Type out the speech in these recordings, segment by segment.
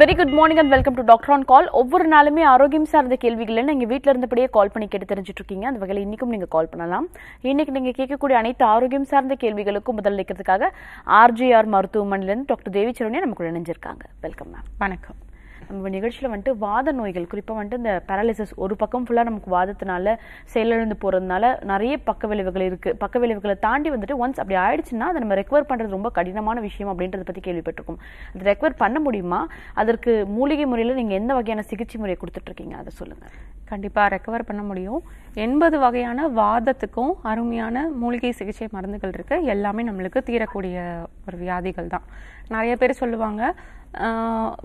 Very good morning and welcome to Doctor On Call ஒவ்வொரு நாளுமே ஆரோக்கியம் சார்ந்த கேள்விகளை நீங்கள் வீட்டில் இருந்தபடியே கால் பண்ணி கேட்டு தெரிஞ்சுட்டு இருக்கீங்க அந்த வகையில் இன்னைக்கும் நீங்கள் கால் பண்ணலாம். இன்றைக்கி நீங்கள் கேட்கக்கூடிய அனைத்து ஆரோக்கியம் சார்ந்த கேள்விகளுக்கும் முதல் அளிக்கிறதுக்காக ஆர்ஜிஆர் மருத்துவமனையிலிருந்து டாக்டர் தேவி சரவணியா நமக்கு இணைஞ்சிருக்காங்க. வெல்கம் மேம் வணக்கம். நம்ம நிகழ்ச்சியில் வந்துட்டு வாத நோய்கள் குறிப்பாக வந்துட்டு இந்த பேரலிசிஸ் ஒரு பக்கம் ஃபுல்லாக நமக்கு வாதத்தினால செயலிழந்து போகிறதுனால நிறைய பக்க விளைவுகள் இருக்குது பக்க விளைவுகளை தாண்டி வந்துட்டு ஒன்ஸ் அப்படி ஆயிடுச்சுன்னா அதை நம்ம ரெக்கவர் பண்ணுறது ரொம்ப கடினமான விஷயம் அப்படின்றத பற்றி கேள்விப்பட்டிருக்கோம். அது ரெக்கவர் பண்ண முடியுமா? அதற்கு மூலிகை முறையில் நீங்கள் எந்த வகையான சிகிச்சை முறையை கொடுத்துட்ருக்கீங்க? அதை சொல்லுங்கள் கண்டிப்பாக ரெக்கவர் பண்ண முடியும். எண்பது வகையான வாதத்துக்கும் அருமையான மூலிகை சிகிச்சை மருந்துகள் இருக்குது எல்லாமே நம்மளுக்கு தீரக்கூடிய ஒரு வியாதிகள் தான். நிறைய பேர் சொல்லுவாங்க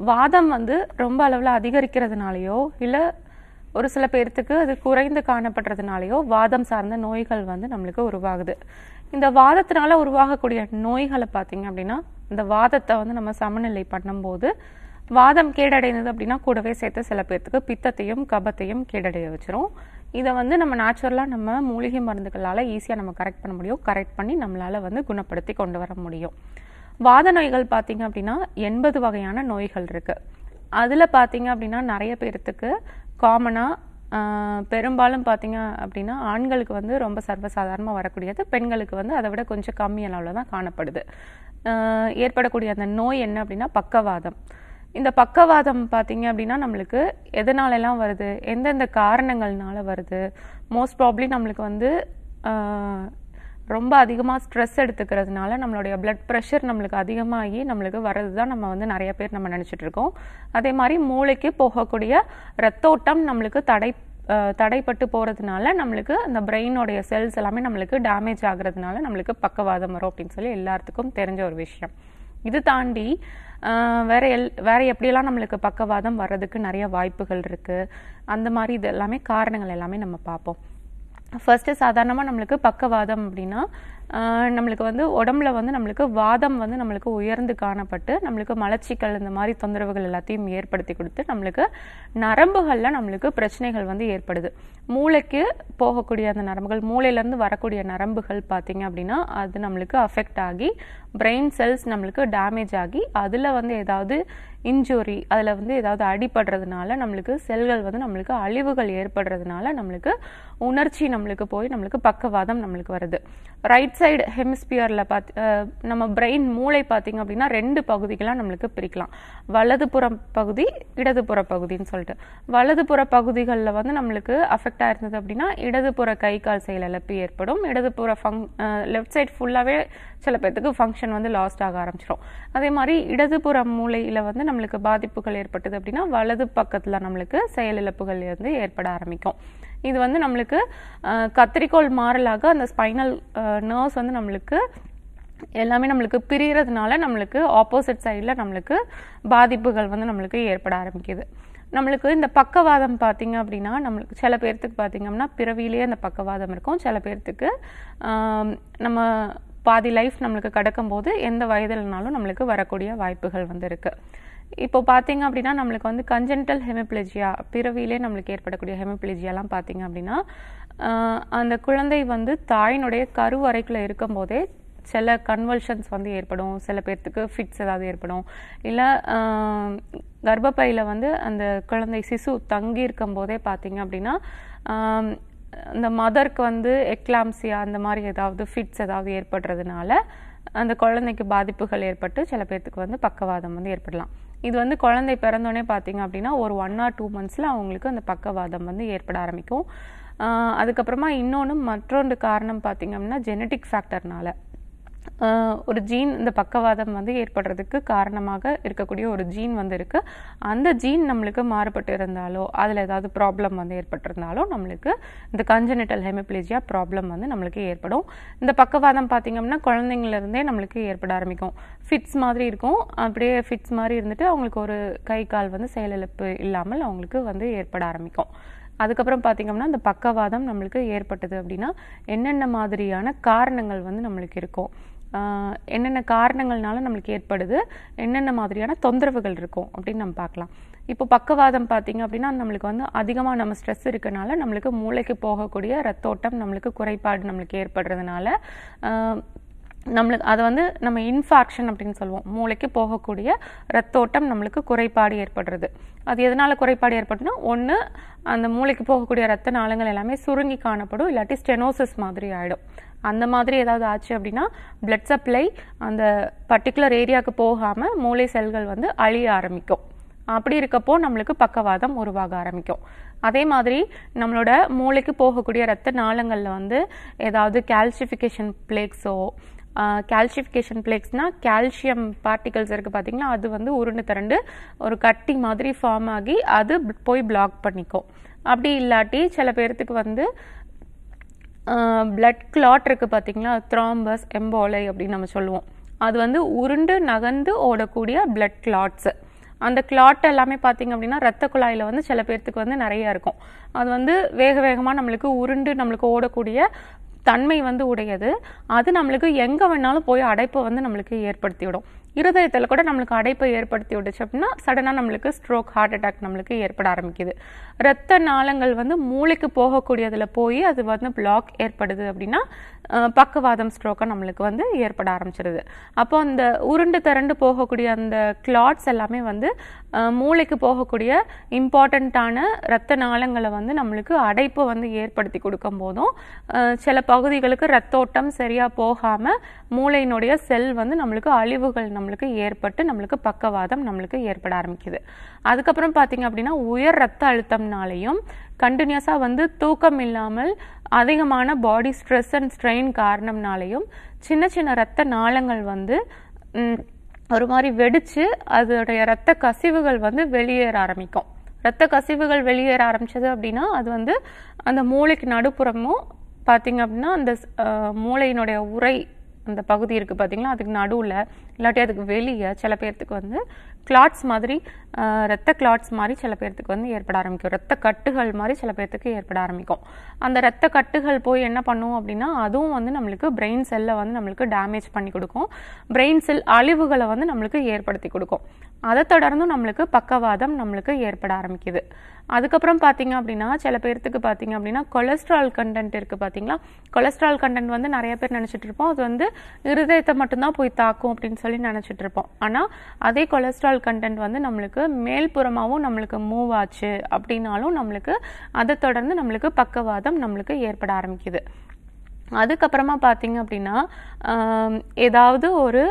வாதம் வந்து ரொம்ப அளவில் அதிகரிக்கிறதுனாலையோ இல்லை ஒரு சில பேர்த்துக்கு அது குறைந்து காணப்படுறதுனாலையோ வாதம் சார்ந்த நோய்கள் வந்து நம்மளுக்கு உருவாகுது. இந்த வாதத்தினால உருவாகக்கூடிய நோய்களை பார்த்தீங்க அப்படின்னா இந்த வாதத்தை வந்து நம்ம சமநிலை பண்ணும்போது வாதம் கேடடைந்தது அப்படின்னா கூடவே சேர்த்து சில பேர்த்துக்கு பித்தத்தையும் கபத்தையும் கேடடைய வச்சிரும். இதை வந்து நம்ம நேச்சுரலாக நம்ம மூலிகை மருந்துகளால் ஈஸியாக நம்ம கரெக்ட் பண்ண முடியும். கரெக்ட் பண்ணி நம்மளால் வந்து குணப்படுத்தி கொண்டு வர முடியும். வாத நோய்கள் பார்த்தீங்க அப்படின்னா எண்பது வகையான நோய்கள் இருக்குது அதில் பார்த்தீங்க அப்படின்னா நிறைய பேர்த்துக்கு காமனாக பெரும்பாலும் பார்த்தீங்க அப்படின்னா ஆண்களுக்கு வந்து ரொம்ப சர்வசாதாரணமாக வரக்கூடியது பெண்களுக்கு வந்து அதை விட கொஞ்சம் கம்மி அளவில் தான் காணப்படுது. ஏற்படக்கூடிய அந்த நோய் என்ன அப்படின்னா பக்கவாதம். இந்த பக்கவாதம் பார்த்தீங்க அப்படின்னா நம்மளுக்கு எதனாலெல்லாம் வருது எந்தெந்த காரணங்கள்னால வருது மோஸ்ட் ப்ராப்ளி நம்மளுக்கு வந்து ரொம்ப அதிகமாக ஸ்ட்ரெஸ் எடுத்துக்கிறதுனால நம்மளுடைய ப்ளட் ப்ரெஷர் நம்மளுக்கு அதிகமாகி நம்மளுக்கு வர்றது தான் நம்ம வந்து நிறைய பேர் நம்ம நினச்சிட்டு இருக்கோம். அதே மாதிரி மூளைக்கு போகக்கூடிய ரத்தோட்டம் நம்மளுக்கு தடை தடைப்பட்டு போகிறதுனால நம்மளுக்கு அந்த பிரெயினோடைய செல்ஸ் எல்லாமே நம்மளுக்கு டேமேஜ் ஆகுறதுனால நம்மளுக்கு பக்கவாதம் வரும் அப்படின்னு சொல்லி எல்லாத்துக்கும் தெரிஞ்ச ஒரு விஷயம். இது தாண்டி வேற எல் வேற எப்படியெல்லாம் நம்மளுக்கு பக்கவாதம் வர்றதுக்கு நிறைய வாய்ப்புகள் இருக்கு அந்த மாதிரி இது எல்லாமே காரணங்கள் எல்லாமே நம்ம பார்ப்போம். ஃபஸ்ட்டு சாதாரணமாக நம்மளுக்கு பக்கவாதம் அப்படின்னா நம்மளுக்கு வந்து உடம்புல வந்து நம்மளுக்கு வாதம் வந்து நம்மளுக்கு உயர்ந்து காணப்பட்டு நம்மளுக்கு மலச்சிக்கல் இந்த மாதிரி தொந்தரவுகள் எல்லாத்தையும் ஏற்படுத்தி கொடுத்து நம்மளுக்கு நரம்புகளில் நம்மளுக்கு பிரச்சனைகள் வந்து ஏற்படுது. மூளைக்கு போகக்கூடிய அந்த நரம்புகள் மூளையிலேருந்து வரக்கூடிய நரம்புகள் பார்த்தீங்க அப்படின்னா அது நம்மளுக்கு அஃபெக்ட் ஆகி பிரெயின் செல்ஸ் நம்மளுக்கு டேமேஜ் ஆகி அதில் வந்து ஏதாவது இன்ஜுரி அதில் வந்து ஏதாவது அடிபடுறதுனால நம்மளுக்கு செல்கள் வந்து நம்மளுக்கு அழிவுகள் ஏற்படுறதுனால நம்மளுக்கு உணர்ச்சி நம்மளுக்கு போய் நம்மளுக்கு பக்கவாதம் நம்மளுக்கு வருது. ரைட் சைடு ஹெமிஸ்பியரில் பார்த்து நம்ம பிரெயின் மூளை பார்த்தீங்க அப்படின்னா ரெண்டு பகுதிகளாக நம்மளுக்கு பிரிக்கலாம். வலதுபுறம் பகுதி இடதுபுற பகுதின்னு சொல்லிட்டு. வலதுபுற பகுதிகளில் வந்து நம்மளுக்கு அஃபெக்ட் ஆயிருந்தது அப்படின்னா இடதுபுற கை கால் செயல் இழப்பு ஏற்படும். இடதுபுற ஃபங் லெஃப்ட் சைட் ஃபுல்லாகவே சில பேர்த்துக்கு ஃபங்க்ஷன் வந்து லாஸ்ட் ஆக ஆரம்பிச்சிடும் அதே மாதிரி இடதுபுற மூளையில் வந்து நம்மளுக்கு பாதிப்புகள் ஏற்பட்டது அப்படின்னா வலது பக்கத்தில் நம்மளுக்கு செயலிழப்புகள் வந்து ஏற்பட ஆரம்பிக்கும். இது வந்து நம்மளுக்கு கத்திரிக்கோள் மாறலாக அந்த ஸ்பைனல் நர்வ்ஸ் வந்து நம்மளுக்கு எல்லாமே நம்மளுக்கு பிரியறதுனால நம்மளுக்கு ஆப்போசிட் சைடில் நம்மளுக்கு பாதிப்புகள் வந்து நம்மளுக்கு ஏற்பட ஆரம்பிக்குது. நம்மளுக்கு இந்த பக்கவாதம் பார்த்திங்க அப்படின்னா நம்மளுக்கு சில பேர்த்துக்கு பார்த்தீங்கன்னா பிறவியிலேயே அந்த பக்கவாதம் இருக்கும். சில பேர்த்துக்கு நம்ம பாதி லைஃப் நம்மளுக்கு கடக்கும்போது எந்த வயதில்னாலும் நம்மளுக்கு வரக்கூடிய வாய்ப்புகள் வந்து இருக்குது இப்போ பார்த்தீங்க அப்படின்னா நம்மளுக்கு வந்து கஞ்சென்டல் ஹெமிப்ளேஜியா பிறவியிலே நம்மளுக்கு ஏற்படக்கூடிய ஹெமிப்ளேஜியாலாம் பார்த்தீங்க அப்படின்னா அந்த குழந்தை வந்து தாயினுடைய கருவறைக்குள்ள இருக்கும்போதே சில கன்வல்ஷன்ஸ் வந்து ஏற்படும். சில பேர்த்துக்கு ஃபிட்ஸ் ஏதாவது ஏற்படும். இல்லை கர்ப்பப்பையில் வந்து அந்த குழந்தை சிசு தங்கி இருக்கும் போதே பார்த்தீங்க அப்படின்னா இந்த அந்த மதருக்கு வந்து எக்லாம்சியா அந்த மாதிரி ஏதாவது ஃபிட்ஸ் ஏதாவது ஏற்படுறதுனால அந்த குழந்தைக்கு பாதிப்புகள் ஏற்பட்டு சில பேர்த்துக்கு வந்து பக்கவாதம் வந்து ஏற்படலாம். இது வந்து குழந்தை பிறந்தோடனே பார்த்தீங்க அப்படின்னா ஒரு ஒன் ஆர் டூ மந்த்ஸில் அவங்களுக்கு அந்த பக்கவாதம் வந்து ஏற்பட ஆரம்பிக்கும். அதுக்கப்புறமா இன்னொன்று மற்றொன்று காரணம் பார்த்தீங்க அப்படின்னா ஜெனட்டிக் ஃபேக்டர்னால ஒரு ஜீன் இந்த பக்கவாதம் வந்து ஏற்படுறதுக்கு காரணமாக இருக்கக்கூடிய ஒரு ஜீன் வந்து இருக்கு. அந்த ஜீன் நம்மளுக்கு மாறுபட்டு இருந்தாலோ அதில் ஏதாவது ப்ராப்ளம் வந்து ஏற்பட்டிருந்தாலோ நம்மளுக்கு இந்த கஞ்சனிட்டல் ஹெமிப்ளேஜியா ப்ராப்ளம் வந்து நம்மளுக்கு ஏற்படும். இந்த பக்கவாதம் பார்த்தீங்க அப்படின்னா குழந்தைங்கள்லேருந்தே நம்மளுக்கு ஏற்பட ஆரம்பிக்கும். ஃபிட்ஸ் மாதிரி இருக்கும். அப்படியே ஃபிட்ஸ் மாதிரி இருந்துட்டு அவங்களுக்கு ஒரு கை கால் வந்து செயலிழப்பு இல்லாமல் அவங்களுக்கு வந்து ஏற்பட ஆரம்பிக்கும். அதுக்கப்புறம் பார்த்தீங்கன்னா இந்த பக்கவாதம் நம்மளுக்கு ஏற்பட்டது அப்படின்னா என்னென்ன மாதிரியான காரணங்கள் வந்து நம்மளுக்கு இருக்கும்? என்னென்ன காரணங்கள்னால நம்மளுக்கு ஏற்படுது என்னென்ன மாதிரியான தொந்தரவுகள் இருக்கும் அப்படின்னு நம்ம பார்க்கலாம். இப்போ பக்கவாதம் பார்த்தீங்க அப்படின்னா நம்மளுக்கு வந்து அதிகமாக நம்ம ஸ்ட்ரெஸ் இருக்கனால நம்மளுக்கு மூளைக்கு போகக்கூடிய ரத்தோட்டம் நம்மளுக்கு குறைபாடு நம்மளுக்கு ஏற்படுறதுனால நம்மளுக்கு அதை வந்து நம்ம இன்ஃபாக்ஷன் அப்படின்னு சொல்லுவோம். மூளைக்கு போகக்கூடிய ரத்தோட்டம் நம்மளுக்கு குறைபாடு ஏற்படுறது. அது எதனால் குறைபாடு ஏற்படுனா ஒன்று அந்த மூளைக்கு போகக்கூடிய ரத்த நாளங்கள் எல்லாமே சுருங்கி காணப்படும் இல்லாட்டி ஸ்டெனோசிஸ் மாதிரி ஆகிடும் அந்த மாதிரி ஏதாவது ஆச்சு அப்படின்னா பிளட் சப்ளை அந்த பர்டிகுலர் ஏரியாவுக்கு போகாமல் மூளை செல்கள் வந்து அழிய ஆரம்பிக்கும். அப்படி இருக்கப்போ நம்மளுக்கு பக்கவாதம் உருவாக ஆரம்பிக்கும். அதே மாதிரி நம்மளோட மூளைக்கு போகக்கூடிய ரத்த நாளங்களில் வந்து ஏதாவது கால்சிஃபிகேஷன் பிளேக்ஸோ கால்சிஃபிகேஷன் பிளேக்ஸ்னால் கால்சியம் பார்ட்டிகல்ஸ் இருக்குது பார்த்தீங்களா அது வந்து உருண்டு திரண்டு ஒரு கட்டி மாதிரி ஃபார்ம் ஆகி அது போய் பிளாக் பண்ணிக்கும். அப்படி இல்லாட்டி சில பேர்த்துக்கு வந்து பிளட் கிளாட் இருக்குது பார்த்திங்களா த்ராம்பஸ் எம்போலை அப்படின்னு நம்ம சொல்லுவோம். அது வந்து உருண்டு நகர்ந்து ஓடக்கூடிய பிளட் கிளாட்ஸு அந்த கிளாட் எல்லாமே பார்த்திங்க அப்படின்னா ரத்த குழாயில் வந்து சில பேர்த்துக்கு வந்து நிறைய இருக்கும். அது வந்து வேக வேகமாக நம்மளுக்கு உருண்டு நம்மளுக்கு ஓடக்கூடிய தன்மை வந்து உடையது. அது நம்மளுக்கு எங்கே வேணாலும் போய் அடைப்பை வந்து நம்மளுக்கு ஏற்படுத்திவிடும். இருதயத்தில் கூட நம்மளுக்கு அடைப்பை ஏற்படுத்தி விடுச்சு அப்படின்னா சடனாக நம்மளுக்கு ஸ்ட்ரோக் ஹார்ட் அட்டாக் நம்மளுக்கு ஏற்பட ஆரம்பிக்குது. இரத்த நாளங்கள் வந்து மூளைக்கு போகக்கூடியதில் போய் அது வந்து பிளாக் ஏற்படுது அப்படின்னா பக்கவாதம் ஸ்ட்ரோக்காக நம்மளுக்கு வந்து ஏற்பட ஆரம்பிச்சிருது. அப்போ அந்த உருண்டு திரண்டு போகக்கூடிய அந்த கிளாட்ஸ் எல்லாமே வந்து மூளைக்கு போகக்கூடிய இம்பார்ட்டண்ட்டான இரத்த நாளங்களை வந்து நம்மளுக்கு அடைப்பு வந்து ஏற்படுத்தி கொடுக்கும் போதும் சில பகுதிகளுக்கு ரத்தோட்டம் சரியாக போகாமல் மூளையினுடைய செல் வந்து நம்மளுக்கு அழிவுகள் நம்ம நம்மளுக்கு ஏற்பட்டு நம்மளுக்கு பக்கவாதம் நம்மளுக்கு ஏற்பட ஆரம்பிக்குது. அதுக்கப்புறம் பார்த்தீங்க அப்படின்னா உயர் ரத்த அழுத்தம்னாலையும் கண்டினியூஸாக வந்து தூக்கம் இல்லாமல் அதிகமான பாடி ஸ்ட்ரெஸ் அண்ட் ஸ்ட்ரெயின் காரணம்னாலையும் சின்ன சின்ன ரத்த நாளங்கள் வந்து ஒரு மாதிரி வெடிச்சு அதோடைய ரத்த கசிவுகள் வந்து வெளியேற ஆரம்பிக்கும். ரத்த கசிவுகள் வெளியேற ஆரம்பிச்சது அப்படின்னா அது வந்து அந்த மூளைக்கு நடுப்புறமும் பார்த்தீங்க அப்படின்னா அந்த மூளையினுடைய உரை அந்த பகுதி இருக்குது பார்த்தீங்களா அதுக்கு நடுவில் இல்லாட்டி அதுக்கு வெளியே சில பேர்த்துக்கு வந்து கிளாட்ஸ் மாதிரி ரத்த கிளாட்ஸ் மாதிரி சில பேர்த்துக்கு வந்து ஏற்பட ஆரம்பிக்கும். ரத்த கட்டுகள் மாதிரி சில பேர்த்துக்கு ஏற்பட ஆரம்பிக்கும். அந்த ரத்த கட்டுகள் போய் என்ன பண்ணும் அப்படின்னா அதுவும் வந்து நம்மளுக்கு பிரெயின் செல்லை வந்து நம்மளுக்கு டேமேஜ் பண்ணி கொடுக்கும். பிரெயின் செல் அழிவுகளை வந்து நம்மளுக்கு ஏற்படுத்தி கொடுக்கும். அதை தொடர்ந்தும் நம்மளுக்கு பக்கவாதம் நம்மளுக்கு ஏற்பட ஆரம்பிக்குது. அதுக்கப்புறம் பார்த்தீங்க அப்படின்னா சில பேர்த்துக்கு பார்த்தீங்க அப்படின்னா கொலஸ்ட்ரால் கண்டென்ட் இருக்குது பார்த்தீங்களா கொலஸ்ட்ரால் கண்டென்ட் வந்து நிறைய பேர் நினச்சிட்டு இருப்போம். அது வந்து இருதயத்தை மட்டும்தான் போய் தாக்கும் அப்படின்னு சொல்லி நினச்சிட்டு இருப்போம். ஆனால் அதே கொலஸ்ட்ரால் கண்டென்ட் வந்து நம்மளுக்கு மேல்புறமாகவும் நம்மளுக்கு மூவ் ஆச்சு அப்படின்னாலும் நம்மளுக்கு அதை தொடர்ந்து நம்மளுக்கு பக்கவாதம் நம்மளுக்கு ஏற்பட ஆரம்பிக்குது. அதுக்கப்புறமா பார்த்தீங்க அப்படின்னா ஏதாவது ஒரு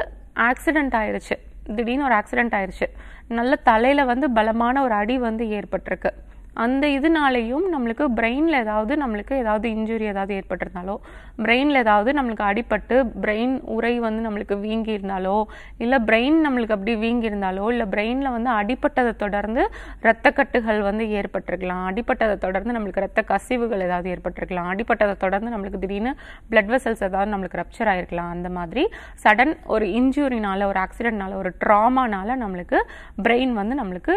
ஆக்சிடெண்ட் ஆயிடுச்சு திடீர்னு ஒரு ஆக்சிடென்ட் ஆயிடுச்சு நல்ல தலையில் வந்து பலமான ஒரு அடி வந்து ஏற்பட்டிருக்கு. அந்த இதனாலையும் நம்மளுக்கு பிரெயினில் ஏதாவது நம்மளுக்கு ஏதாவது இன்ஜுரி ஏதாவது ஏற்பட்டிருந்தாலோ பிரெயினில் ஏதாவது நம்மளுக்கு அடிபட்டு பிரெயின் உரை வந்து நம்மளுக்கு வீங்கி இருந்தாலோ இல்லை பிரெயின் நம்மளுக்கு அப்படி வீங்கி இருந்தாலோ இல்லை பிரெயினில் வந்து அடிப்பட்டதை தொடர்ந்து ரத்தக்கட்டுகள் வந்து ஏற்பட்டிருக்கலாம் அடிப்பட்டதை தொடர்ந்து நம்மளுக்கு ரத்த கசிவுகள் ஏதாவது ஏற்பட்டிருக்கலாம் அடிப்பட்டதை தொடர்ந்து நம்மளுக்கு திடீர்னு பிளட் வெசல்ஸ் ஏதாவது நம்மளுக்கு ரப்ச்சர் ஆயிருக்கலாம் அந்த மாதிரி சடன் ஒரு இன்ஜுரினால ஒரு ஆக்சிடென்ட்னால ஒரு ட்ராமானால நம்மளுக்கு பிரெயின் வந்து நம்மளுக்கு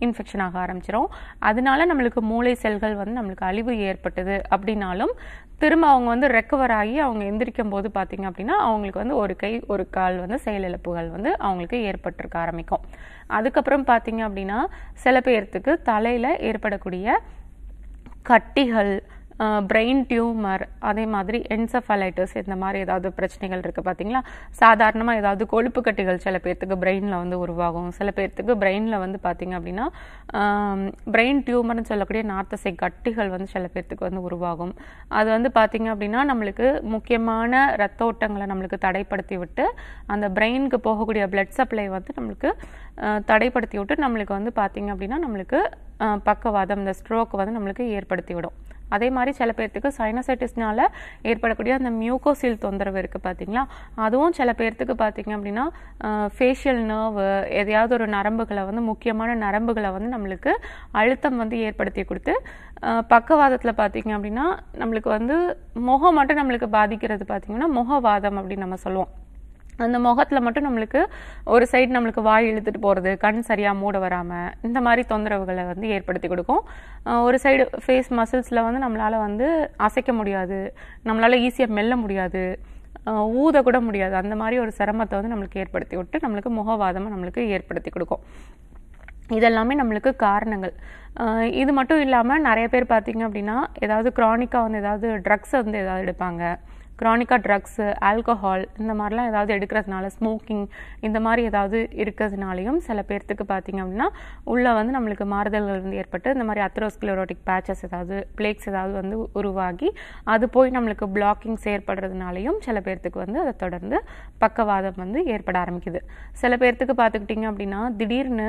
இன்ஃபெக்ஷன் ஆக ஆரம்பிச்சிடும் அதனால நம்மளுக்கு மூளை செல்கள் வந்து நம்மளுக்கு அழிவு ஏற்பட்டது அப்படின்னாலும் திரும்ப அவங்க வந்து ரெக்கவர் ஆகி அவங்க எந்திரிக்கும் போது பார்த்தீங்க அப்படின்னா அவங்களுக்கு வந்து ஒரு கை ஒரு கால் வந்து செயலிழப்புகள் வந்து அவங்களுக்கு ஏற்பட்டிருக்க ஆரம்பிக்கும். அதுக்கப்புறம் பார்த்தீங்க அப்படின்னா சில பேர்த்துக்கு தலையில் ஏற்படக்கூடிய கட்டிகள் பிரெயின் டியூமர் அதே மாதிரி என்சஃபலைட்டிஸ் இந்த மாதிரி ஏதாவது பிரச்சனைகள் இருக்குது பார்த்தீங்களா சாதாரணமாக ஏதாவது கொழுப்பு கட்டிகள் சில பேர்த்துக்கு பிரெயினில் வந்து உருவாகும். சில பேர்த்துக்கு பிரெயினில் வந்து பார்த்தீங்க அப்படின்னா பிரெயின் டியூமர்னு சொல்லக்கூடிய நார்த்தசை கட்டிகள் வந்து சில பேர்த்துக்கு வந்து உருவாகும். அது வந்து பார்த்தீங்க அப்படின்னா நம்மளுக்கு முக்கியமான ரத்த ஓட்டங்களை நம்மளுக்கு தடைப்படுத்தி விட்டு அந்த பிரெயினுக்கு போகக்கூடிய பிளட் சப்ளை வந்து நம்மளுக்கு தடைப்படுத்தி விட்டு நம்மளுக்கு வந்து பார்த்தீங்க அப்படின்னா நம்மளுக்கு பக்கவாதம் இந்த ஸ்ட்ரோக் வந்து நம்மளுக்கு ஏற்படுத்தி விடும். அதே மாதிரி சில பேர்த்துக்கு சைனசைட்டிஸ்னால ஏற்படக்கூடிய அந்த மியூகோசில் தொந்தரவு இருக்குது பார்த்தீங்களா அதுவும் சில பேர்த்துக்கு பார்த்தீங்க அப்படின்னா ஃபேஷியல் நர்வு எதையாவது ஒரு நரம்புகளை வந்து முக்கியமான நரம்புகளை வந்து நம்மளுக்கு அழுத்தம் வந்து ஏற்படுத்தி கொடுத்து பக்கவாதத்தில் பார்த்தீங்க அப்படின்னா நம்மளுக்கு வந்து முகம் மட்டும் நம்மளுக்கு பாதிக்கிறது பார்த்தீங்கன்னா முகவாதம் அப்படின்னு நம்ம சொல்லுவோம். அந்த முகத்தில் மட்டும் நம்மளுக்கு ஒரு சைடு நம்மளுக்கு வாய் இழுத்துட்டு போகிறது கண் சரியாக மூட வராமல் இந்த மாதிரி தொந்தரவுகளை வந்து ஏற்படுத்தி கொடுக்கும். ஒரு சைடு ஃபேஸ் மசில்ஸில் வந்து நம்மளால் வந்து அசைக்க முடியாது நம்மளால் ஈஸியாக மெல்ல முடியாது ஊத கூட முடியாது. அந்த மாதிரி ஒரு சிரமத்தை வந்து நம்மளுக்கு ஏற்படுத்தி விட்டு நம்மளுக்கு முகவாதமாக நம்மளுக்கு ஏற்படுத்தி கொடுக்கும். இதெல்லாமே நம்மளுக்கு காரணங்கள். இது மட்டும் இல்லாமல் நிறைய பேர் பார்த்தீங்க அப்படின்னா ஏதாவது க்ரானிக்காக வந்து ஏதாவது ட்ரக்ஸ் வந்து ஏதாவது எடுப்பாங்க. க்ரானிக்காக ட்ரக்ஸு ஆல்கஹால் இந்த மாதிரிலாம் ஏதாவது எடுக்கிறதுனால ஸ்மோக்கிங் இந்த மாதிரி ஏதாவது இருக்கிறதுனாலையும் சில பேர்த்துக்கு பார்த்தீங்க அப்படின்னா உள்ளே வந்து நம்மளுக்கு மாறுதல்கள் வந்து ஏற்பட்டு இந்த மாதிரி அத்ரோஸ்க்ளரோட்டிக் பேச்சஸ் ஏதாவது பிளேக்ஸ் ஏதாவது வந்து உருவாகி அது போய் நம்மளுக்கு பிளாக்கிங்ஸ் ஏற்படுறதுனாலையும் சில பேர்த்துக்கு வந்து அதை தொடர்ந்து பக்கவாதம் வந்து ஏற்பட ஆரம்பிக்குது. சில பேர்த்துக்கு பார்த்துக்கிட்டிங்க அப்படின்னா திடீர்னு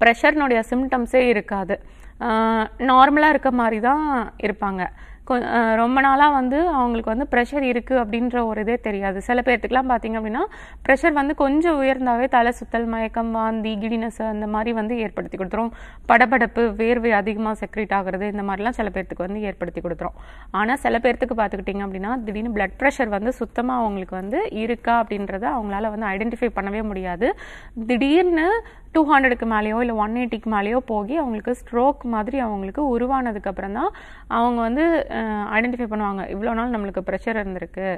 ப்ரெஷர்னுடைய சிம்டம்ஸே இருக்காது. நார்மலாக இருக்க மாதிரி தான் இருப்பாங்க. ரொம்ப நாளாக வந்து அவங்களுக்கு வந்து ப்ரெஷர் இருக்குது அப்படின்ற ஒரு இதே தெரியாது. சில பேர்த்துக்குலாம் பார்த்தீங்க அப்படின்னா ப்ரெஷர் வந்து கொஞ்சம் உயர்ந்தாவே தலை சுத்தல் மயக்கம் வாந்தி கிடினஸ் அந்த மாதிரி வந்து ஏற்படுத்தி கொடுத்துரும். படபடப்பு வேர்வை அதிகமாக செக்ரேட் ஆகுறது இந்த மாதிரிலாம் சில பேர்த்துக்கு வந்து ஏற்படுத்தி கொடுத்துரும். ஆனால் சில பேர்த்துக்கு பார்த்துக்கிட்டிங்க அப்படின்னா திடீர்னு பிளட் ப்ரெஷர் வந்து சுத்தமாக அவங்களுக்கு வந்து இருக்கா அப்படின்றத அவங்களால வந்து ஐடென்டிஃபை பண்ணவே முடியாது. திடீர்னு டூ ஹண்ட்ரடுக்கு மேலேயோ இல்லை ஒன் எயிட்டிக்கு மேலேயோ போகி அவங்களுக்கு ஸ்ட்ரோக் மாதிரி அவங்களுக்கு உருவானதுக்கப்புறம் தான் அவங்க வந்து ஐடென்டிஃபை பண்ணுவாங்க. இவ்வளோ நாள் நம்மளுக்கு ப்ரெஷர் இருந்திருக்கு.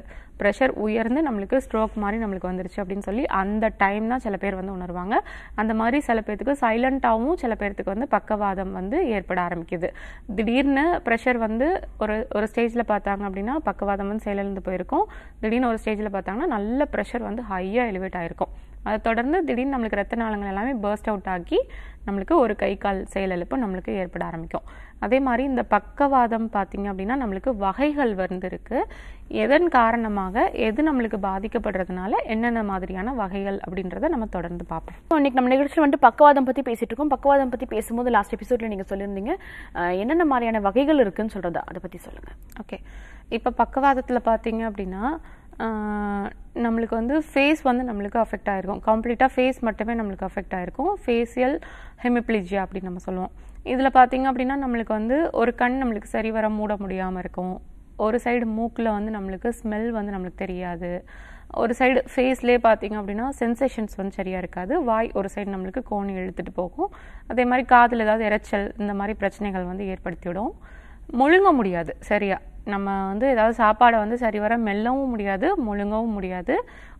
ப்ரெஷர் உயர்ந்து நம்மளுக்கு ஸ்ட்ரோக் மாதிரி நம்மளுக்கு வந்துருச்சு அப்படின்னு சொல்லி அந்த டைம் தான் சில பேர் வந்து உணர்வாங்க. அந்த மாதிரி சில பேர்த்துக்கு சைலண்ட்டாகவும் சில பேர்த்துக்கு வந்து பக்கவாதம் வந்து ஏற்பட ஆரம்பிக்குது. திடீர்னு ப்ரெஷர் வந்து ஒரு ஒரு ஸ்டேஜில் பார்த்தாங்க அப்படின்னா பக்கவாதம் வந்து செயலிழந்து போயிருக்கும். திடீர்னு ஒரு ஸ்டேஜில் பார்த்தாங்கன்னா நல்ல ப்ரெஷர் வந்து ஹையாக எலிவேட் ஆயிருக்கும். அதை தொடர்ந்து திடீர்னு நம்மளுக்கு ரத்த நாளங்கள் எல்லாமே பர்ஸ்ட் அவுட் ஆகி நம்மளுக்கு ஒரு கை கால் செயலிழப்பு நம்மளுக்கு ஏற்பட ஆரம்பிக்கும். அதே மாதிரி இந்த பக்கவாதம் பார்த்தீங்க அப்படின்னா நம்மளுக்கு வகைகள் வந்து எதன் காரணமாக எது நம்மளுக்கு பாதிக்கப்படுறதுனால என்னென்ன மாதிரியான வகைகள் அப்படின்றத நம்ம தொடர்ந்து பார்ப்போம். இன்னைக்கு நம்ம நிகழ்ச்சியில் வந்துட்டு பக்கவாதம் பத்தி பேசிட்டு இருக்கோம். பக்கவாதம் பத்தி பேசும்போது லாஸ்ட் எபிசோட்ல நீங்க சொல்லியிருந்தீங்க என்னென்ன மாதிரியான வகைகள் இருக்குன்னு சொல்றது அதை பத்தி சொல்லுங்க. ஓகே இப்போ பக்கவாதத்தில் பார்த்தீங்க அப்படின்னா நம்மளுக்கு வந்து ஃபேஸ் வந்து நம்மளுக்கு அஃபெக்ட் ஆயிருக்கும். கம்ப்ளீட்டாக ஃபேஸ் மட்டுமே நம்மளுக்கு அஃபெக்ட் ஆயிருக்கும். ஃபேஷியல் ஹெமிப்ளிஜியா அப்படின்னு நம்ம சொல்லுவோம். இதில் பார்த்தீங்க அப்படின்னா நம்மளுக்கு வந்து ஒரு கண் நம்மளுக்கு சரி வர மூட முடியாமல் இருக்கும். ஒரு சைடு மூக்கில் வந்து நம்மளுக்கு ஸ்மெல் வந்து நம்மளுக்கு தெரியாது. ஒரு சைடு ஃபேஸ்லேயே பார்த்தீங்க அப்படின்னா சென்சேஷன்ஸ் வந்து சரியாக இருக்காது. வாய் ஒரு சைடு நம்மளுக்கு கோணி இழுத்துட்டு போகும். அதே மாதிரி காதில் ஏதாவது இறைச்சல் இந்த மாதிரி பிரச்சனைகள் வந்து ஏற்படுத்திவிடும். முழுங்க முடியாது சரியாக நம்ம வந்து ஏதாவது சாப்பாடை வந்து சரிவர மெல்லவும் முடியாது முழுங்கவும் முடியாது.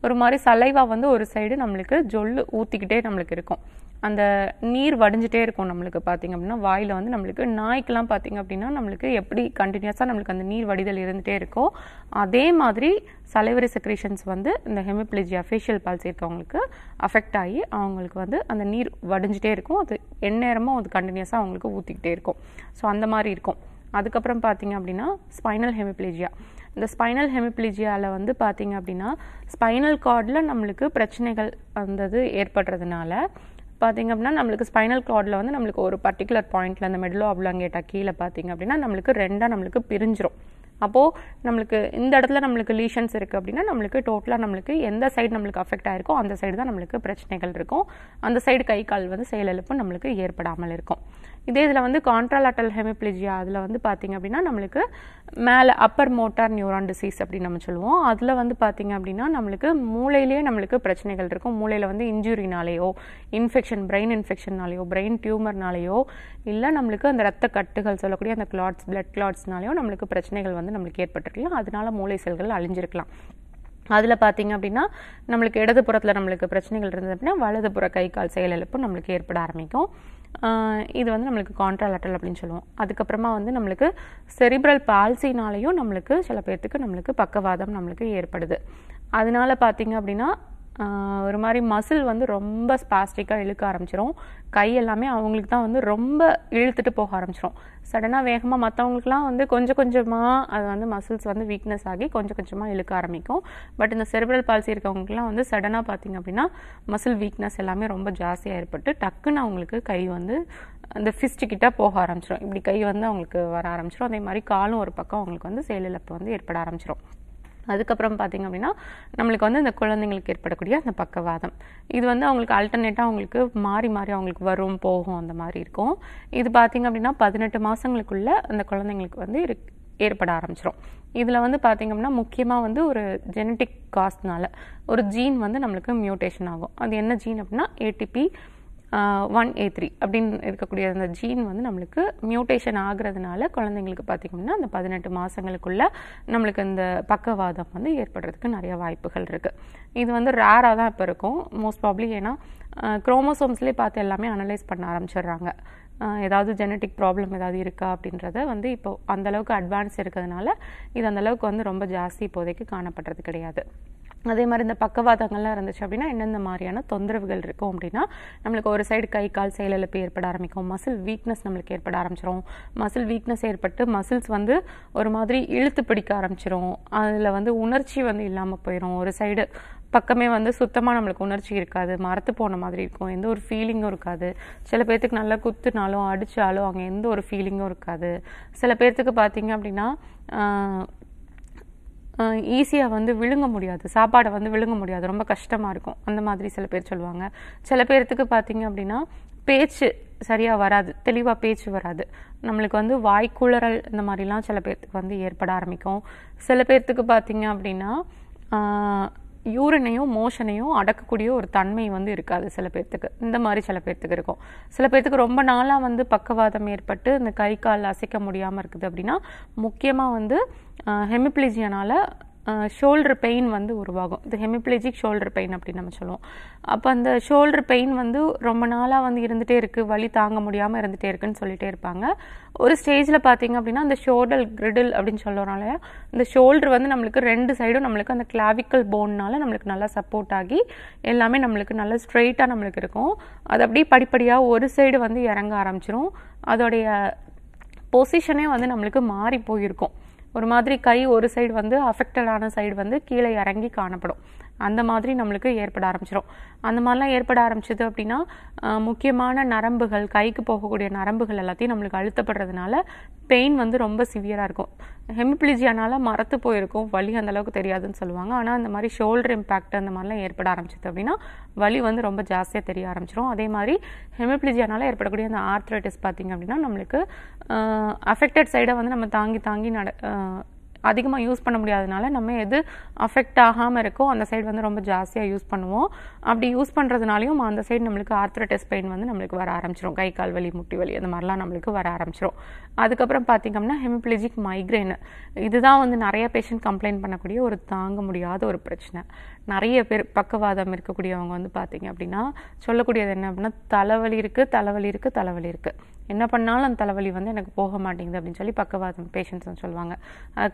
ஒரு மாதிரி சலைவாக வந்து ஒரு சைடு நம்மளுக்கு ஜொல்லு ஊற்றிக்கிட்டே நம்மளுக்கு இருக்கும். அந்த நீர் வடிஞ்சிட்டே இருக்கும் நம்மளுக்கு பார்த்தீங்க அப்படின்னா வாயில் வந்து நம்மளுக்கு நாய்க்கெலாம் பார்த்திங்க அப்படின்னா நம்மளுக்கு எப்படி கண்டினியூஸாக நம்மளுக்கு அந்த நீர் வடிதல் இருந்துகிட்டே இருக்கோ அதே மாதிரி சலைவரி செக்ரேஷன்ஸ் வந்து இந்த ஹெமிப்ளிஜியா ஃபேஷியல் பால்ஸ் இருக்கவங்களுக்கு அஃபெக்ட் ஆகி அவங்களுக்கு வந்து அந்த நீர் வடிஞ்சிட்டே இருக்கும். அது எந்நேரமும் அது கண்டினியூஸாக அவங்களுக்கு ஊற்றிக்கிட்டே இருக்கும். ஸோ அந்த மாதிரி இருக்கும். அதுக்கப்புறம் பார்த்தீங்க அப்படின்னா ஸ்பைனல் ஹெமிப்ளேஜியா இந்த ஸ்பைனல் ஹெமிப்ளிஜியாவில் வந்து பார்த்திங்க அப்படின்னா ஸ்பைனல் கார்டில் நம்மளுக்கு பிரச்சனைகள் வந்தது ஏற்படுறதுனால பார்த்தீங்க அப்படின்னா நம்மளுக்கு ஸ்பைனல் கார்டில் வந்து நம்மளுக்கு ஒரு பர்டிகுலர் பாயிண்டில் அந்த மெடலோ அப்லாங்கேட்டா கீழே பார்த்தீங்க அப்படின்னா நம்மளுக்கு ரெண்டாக நம்மளுக்கு பிரிஞ்சிரும். அப்போது நம்மளுக்கு இந்த இடத்துல நம்மளுக்கு லீஷன்ஸ் இருக்குது அப்படின்னா நம்மளுக்கு டோட்டலாக நம்மளுக்கு எந்த சைடு நம்மளுக்கு அஃபெக்ட் ஆகிருக்கோ அந்த சைடு தான் நம்மளுக்கு பிரச்சனைகள் இருக்கும். அந்த சைடு கை கால் வந்து செயலிழப்பு நம்மளுக்கு ஏற்படாமல் இருக்கும். இதே இதில் வந்து கான்ட்ராலாட்டல் ஹெமிப்ளிஜியா அதில் வந்து பார்த்தீங்க அப்படின்னா நம்மளுக்கு மேலே அப்பர் மோட்டார் நியூரான் டிசீஸ் அப்படின்னு நம்ம சொல்லுவோம். அதில் வந்து பார்த்தீங்க அப்படின்னா நம்மளுக்கு மூளையிலேயே நம்மளுக்கு பிரச்சனைகள் இருக்கும். மூளையில் வந்து இன்ஜுரினாலேயோ இன்ஃபெக்ஷன் பிரெயின் இன்ஃபெக்ஷன்னாலேயோ பிரெயின் டியூமர்னாலேயோ இல்லை நம்மளுக்கு அந்த ரத்த கட்டுகள் சொல்லக்கூடிய அந்த கிளாட்ஸ் பிளட் கிளாட்ஸ்னாலேயோ நம்மளுக்கு பிரச்சனைகள் வந்து நம்மளுக்கு ஏற்பட்டிருக்கலாம். அதனால மூளை செல்கள் அழிஞ்சிருக்கலாம். அதில் பார்த்தீங்க அப்படின்னா நம்மளுக்கு இடது புறத்தில் நம்மளுக்கு பிரச்சனைகள் இருந்தது அப்படின்னா வலதுபுற கை கால் செயலிழப்பு நம்மளுக்கு ஏற்பட ஆரம்பிக்கும். இது வந்து நம்மளுக்கு கான்ட்ராலட்டல் அப்படின்னு சொல்லுவோம். அதுக்கப்புறமா வந்து நம்மளுக்கு செரிப்ரல் பால்சினாலையும் நம்மளுக்கு சில பேர்த்துக்கு நம்மளுக்கு பக்கவாதம் நம்மளுக்கு ஏற்படுது. அதனால பார்த்தீங்க அப்படின்னா ஒரு மாதிரி மசில் வந்து ரொம்ப ஸ்பாஸ்டிக்காக இழுக்க ஆரம்பிச்சிரும். கை எல்லாமே அவங்களுக்கு தான் வந்து ரொம்ப இழுத்துட்டு போக ஆரம்பிச்சிரும். சடனாக வேகமாக மற்றவங்களுக்குலாம் வந்து கொஞ்சம் கொஞ்சமாக அது வந்து மசில்ஸ் வந்து வீக்னஸ் ஆகி கொஞ்சம் கொஞ்சமாக இழுக்க ஆரம்பிக்கும். பட் இந்த செரிப்ரல் பால்சி இருக்கவங்களுக்குலாம் வந்து சடனாக பார்த்தீங்க அப்படின்னா மசில் வீக்னஸ் எல்லாமே ரொம்ப ஜாஸ்தியாக ஏற்பட்டு டக்குன்னு அவங்களுக்கு கை வந்து அந்த ஃபிஸ்ட் போக ஆரம்பிச்சிடும் இப்படி கை வந்து அவங்களுக்கு வர ஆரம்பிச்சிடும் அதே மாதிரி காலும் ஒரு பக்கம் அவங்களுக்கு வந்து செயலிழப்பு வந்து ஏற்பட ஆரம்பிச்சிடும் அதுக்கப்புறம் பார்த்தீங்க அப்படின்னா நம்மளுக்கு வந்து இந்த குழந்தைங்களுக்கு ஏற்படக்கூடிய அந்த பக்கவாதம். இது வந்து அவங்களுக்கு அல்டர்னேட்டாக அவங்களுக்கு மாறி மாறி அவங்களுக்கு வரும் போகும் அந்த மாதிரி இருக்கும். இது பார்த்திங்க அப்படின்னா பதினெட்டு மாதங்களுக்குள்ளே அந்த குழந்தைங்களுக்கு வந்து இரு- ஏற்பட ஆரம்பிச்சிடும் இதில் வந்து பார்த்திங்க அப்படின்னா முக்கியமாக வந்து ஒரு ஜெனட்டிக் காஸ்ட்னால ஒரு ஜீன் வந்து நம்மளுக்கு மியூட்டேஷன் ஆகும். அது என்ன ஜீன் அப்படின்னா ஏடிபி ஒன் ஏ த்ரீ அப்படின்னு இருக்கக்கூடிய அந்த ஜீன் வந்து நம்மளுக்கு மியூட்டேஷன் ஆகுறதுனால குழந்தைங்களுக்கு பார்த்திங்கன்னா அந்த பதினெட்டு மாதங்களுக்குள்ள நம்மளுக்கு இந்த பக்கவாதம் வந்து ஏற்படுறதுக்கு நிறைய வாய்ப்புகள் இருக்குது இது வந்து ரேராக தான் இப்போ இருக்கும். மோஸ்ட் ப்ராப்ளி ஏன்னா குரோமோசோம்ஸ்லேயே பார்த்து எல்லாமே அனலைஸ் பண்ண ஆரம்பிச்சிடுறாங்க. ஏதாவது ஜெனட்டிக் ப்ராப்ளம் ஏதாவது இருக்கா அப்படின்றத வந்து இப்போ அந்தளவுக்கு அட்வான்ஸ் இருக்கிறதுனால இது அந்த அளவுக்கு வந்து ரொம்ப ஜாஸ்தி இப்போதைக்கு காணப்படுறது கிடையாது. அதே மாதிரி இந்த பக்கவாதங்கள்லாம் இருந்துச்சு அப்படின்னா எந்தெந்த மாதிரியான தொந்தரவுகள் இருக்கும் அப்படின்னா நம்மளுக்கு ஒரு சைடு கை கால் செயலிழப்பு ஏற்பட ஆரம்பிக்கும். மசில் வீக்னஸ் நம்மளுக்கு ஏற்பட ஆரம்பிச்சிரும். மசில் வீக்னஸ் ஏற்பட்டு மசில்ஸ் வந்து ஒரு மாதிரி இழுத்து பிடிக்க ஆரம்பிச்சிரும். அதில் வந்து உணர்ச்சி வந்து இல்லாமல் போயிடும் ஒரு சைடு பக்கமே வந்து சுத்தமாக நம்மளுக்கு உணர்ச்சி இருக்காது. மரத்து போன மாதிரி இருக்கும். எந்த ஒரு ஃபீலிங்கும் இருக்காது. சில பேர்த்துக்கு நல்லா குத்துனாலும் அடித்தாலும் அங்கே எந்த ஒரு ஃபீலிங்கும் இருக்காது. சில பேர்த்துக்கு பார்த்தீங்க அப்படின்னா ஈஸியாக வந்து விழுங்க முடியாது. சாப்பாடை வந்து விழுங்க முடியாது. ரொம்ப கஷ்டமாக இருக்கும். அந்த மாதிரி சில பேர் சொல்லுவாங்க. சில பேர்த்துக்கு பார்த்தீங்க அப்படின்னா பேச்சு சரியாக வராது. தெளிவாக பேச்சு வராது. நம்மளுக்கு வந்து வாய்க்குளறல் இந்த மாதிரிலாம் சில பேர்த்துக்கு வந்து ஏற்பட ஆரம்பிக்கும். சில பேர்த்துக்கு பார்த்தீங்க அப்படின்னா யூரினையும் மோஷனையும் அடக்கக்கூடிய ஒரு தன்மை வந்து இருக்காது சில பேர்த்துக்கு. இந்த மாதிரி சில பேர்த்துக்கு இருக்கும். சில பேர்த்துக்கு ரொம்ப நாளாக வந்து பக்கவாதம் ஏற்பட்டு இந்த கை கால் அசைக்க முடியாமல் இருக்குது அப்படின்னா முக்கியமாக வந்து ஹெமிப்ளிஜியனால ஷோல்டர் பெயின் வந்து உருவாகும். இது ஹெமிப்ளேஜிக் ஷோல்டர் பெயின் அப்படின்னு நம்ம சொல்லுவோம். அப்போ அந்த ஷோல்டர் பெயின் வந்து ரொம்ப நாளாக வந்து இருந்துகிட்டே இருக்குது வலி தாங்க முடியாமல் இருந்துகிட்டே இருக்குன்னு சொல்லிட்டே இருப்பாங்க. ஒரு ஸ்டேஜில் பார்த்தீங்க அப்படின்னா அந்த ஷோல்டர் கிரிடில் அப்படின்னு சொல்கிறோம் இந்த ஷோல்டர் வந்து நம்மளுக்கு ரெண்டு சைடும் நம்மளுக்கு அந்த கிளாவிக்கல் போன்னால் நம்மளுக்கு நல்லா சப்போர்ட் ஆகி எல்லாமே நம்மளுக்கு நல்லா ஸ்ட்ரெயிட்டாக நம்மளுக்கு இருக்கும். அது அப்படியே படிப்படியாக ஒரு சைடு வந்து இறங்க ஆரம்பிச்சிரும். அதோடைய பொசிஷனே வந்து நம்மளுக்கு மாறி போயிருக்கும். ஒரு மாதிரி கை ஒரு சைடு வந்து அஃபெக்டடான சைடு வந்து கீழே இறங்கி காணப்படும். அந்த மாதிரி நம்மளுக்கு ஏற்பட ஆரம்பிச்சிடும் அந்த மாதிரிலாம் ஏற்பட ஆரம்பிச்சது அப்படின்னா முக்கியமான நரம்புகள் கைக்கு போகக்கூடிய நரம்புகள் எல்லாத்தையும் நம்மளுக்கு அழுத்தப்படுறதுனால பெயின் வந்து ரொம்ப சிவியராக இருக்கும். ஹெமிப்ளிஜியானால மரத்து போயிருக்கும். வலி அந்த அளவுக்கு தெரியாதுன்னு சொல்லுவாங்க. ஆனால் அந்த மாதிரி ஷோல்டர் இம்பேக்ட் அந்த மாதிரிலாம் ஏற்பட ஆரம்பிச்சது அப்படின்னா வலி வந்து ரொம்ப ஜாஸ்தியாக தெரிய ஆரம்பிச்சிடும் அதே மாதிரி ஹெமிப்ளிஜியானால ஏற்படக்கூடிய அந்த ஆர்த்ரைட்டிஸ் பார்த்திங்க அப்படின்னா நம்மளுக்கு அஃபெக்டட் சைடை வந்து நம்ம தாங்கி தாங்கி நட அதிகமாக யூஸ் பண்ண முடியாதனால நம்ம எது அஃபெக்ட் ஆகாமல் இருக்கோ அந்த சைடு வந்து ரொம்ப ஜாஸ்தியாக யூஸ் பண்ணுவோம். அப்படி யூஸ் பண்ணுறதுனாலையும் அந்த சைடு நம்மளுக்கு ஆர்த்ரட்டிஸ் பெயின் வந்து நம்மளுக்கு வர ஆரம்பிச்சிரும். கை கால் வலி முட்டி வலி அந்த மாதிரிலாம் நம்மளுக்கு வர ஆரம்பிச்சிரும். அதுக்கப்புறம் பார்த்தீங்கன்னா ஹெமிப்ளஜிக் மைக்ரைன் இதுதான் வந்து நிறைய பேஷண்ட் கம்ப்ளைண்ட் பண்ணக்கூடிய ஒரு தாங்க முடியாத ஒரு பிரச்சனை. நிறைய பேர் பக்கவாதம் இருக்கக்கூடியவங்க வந்து பார்த்தீங்க அப்படின்னா சொல்லக்கூடியது என்ன அப்படின்னா தலைவலி இருக்குது தலைவலி இருக்குது தலைவலி இருக்குது என்ன பண்ணாலும் அந்த தலைவலி வந்து எனக்கு போக மாட்டேங்குது அப்படின்னு சொல்லி பக்கவாதம் பேஷண்ட்ஸ் சொல்லுவாங்க.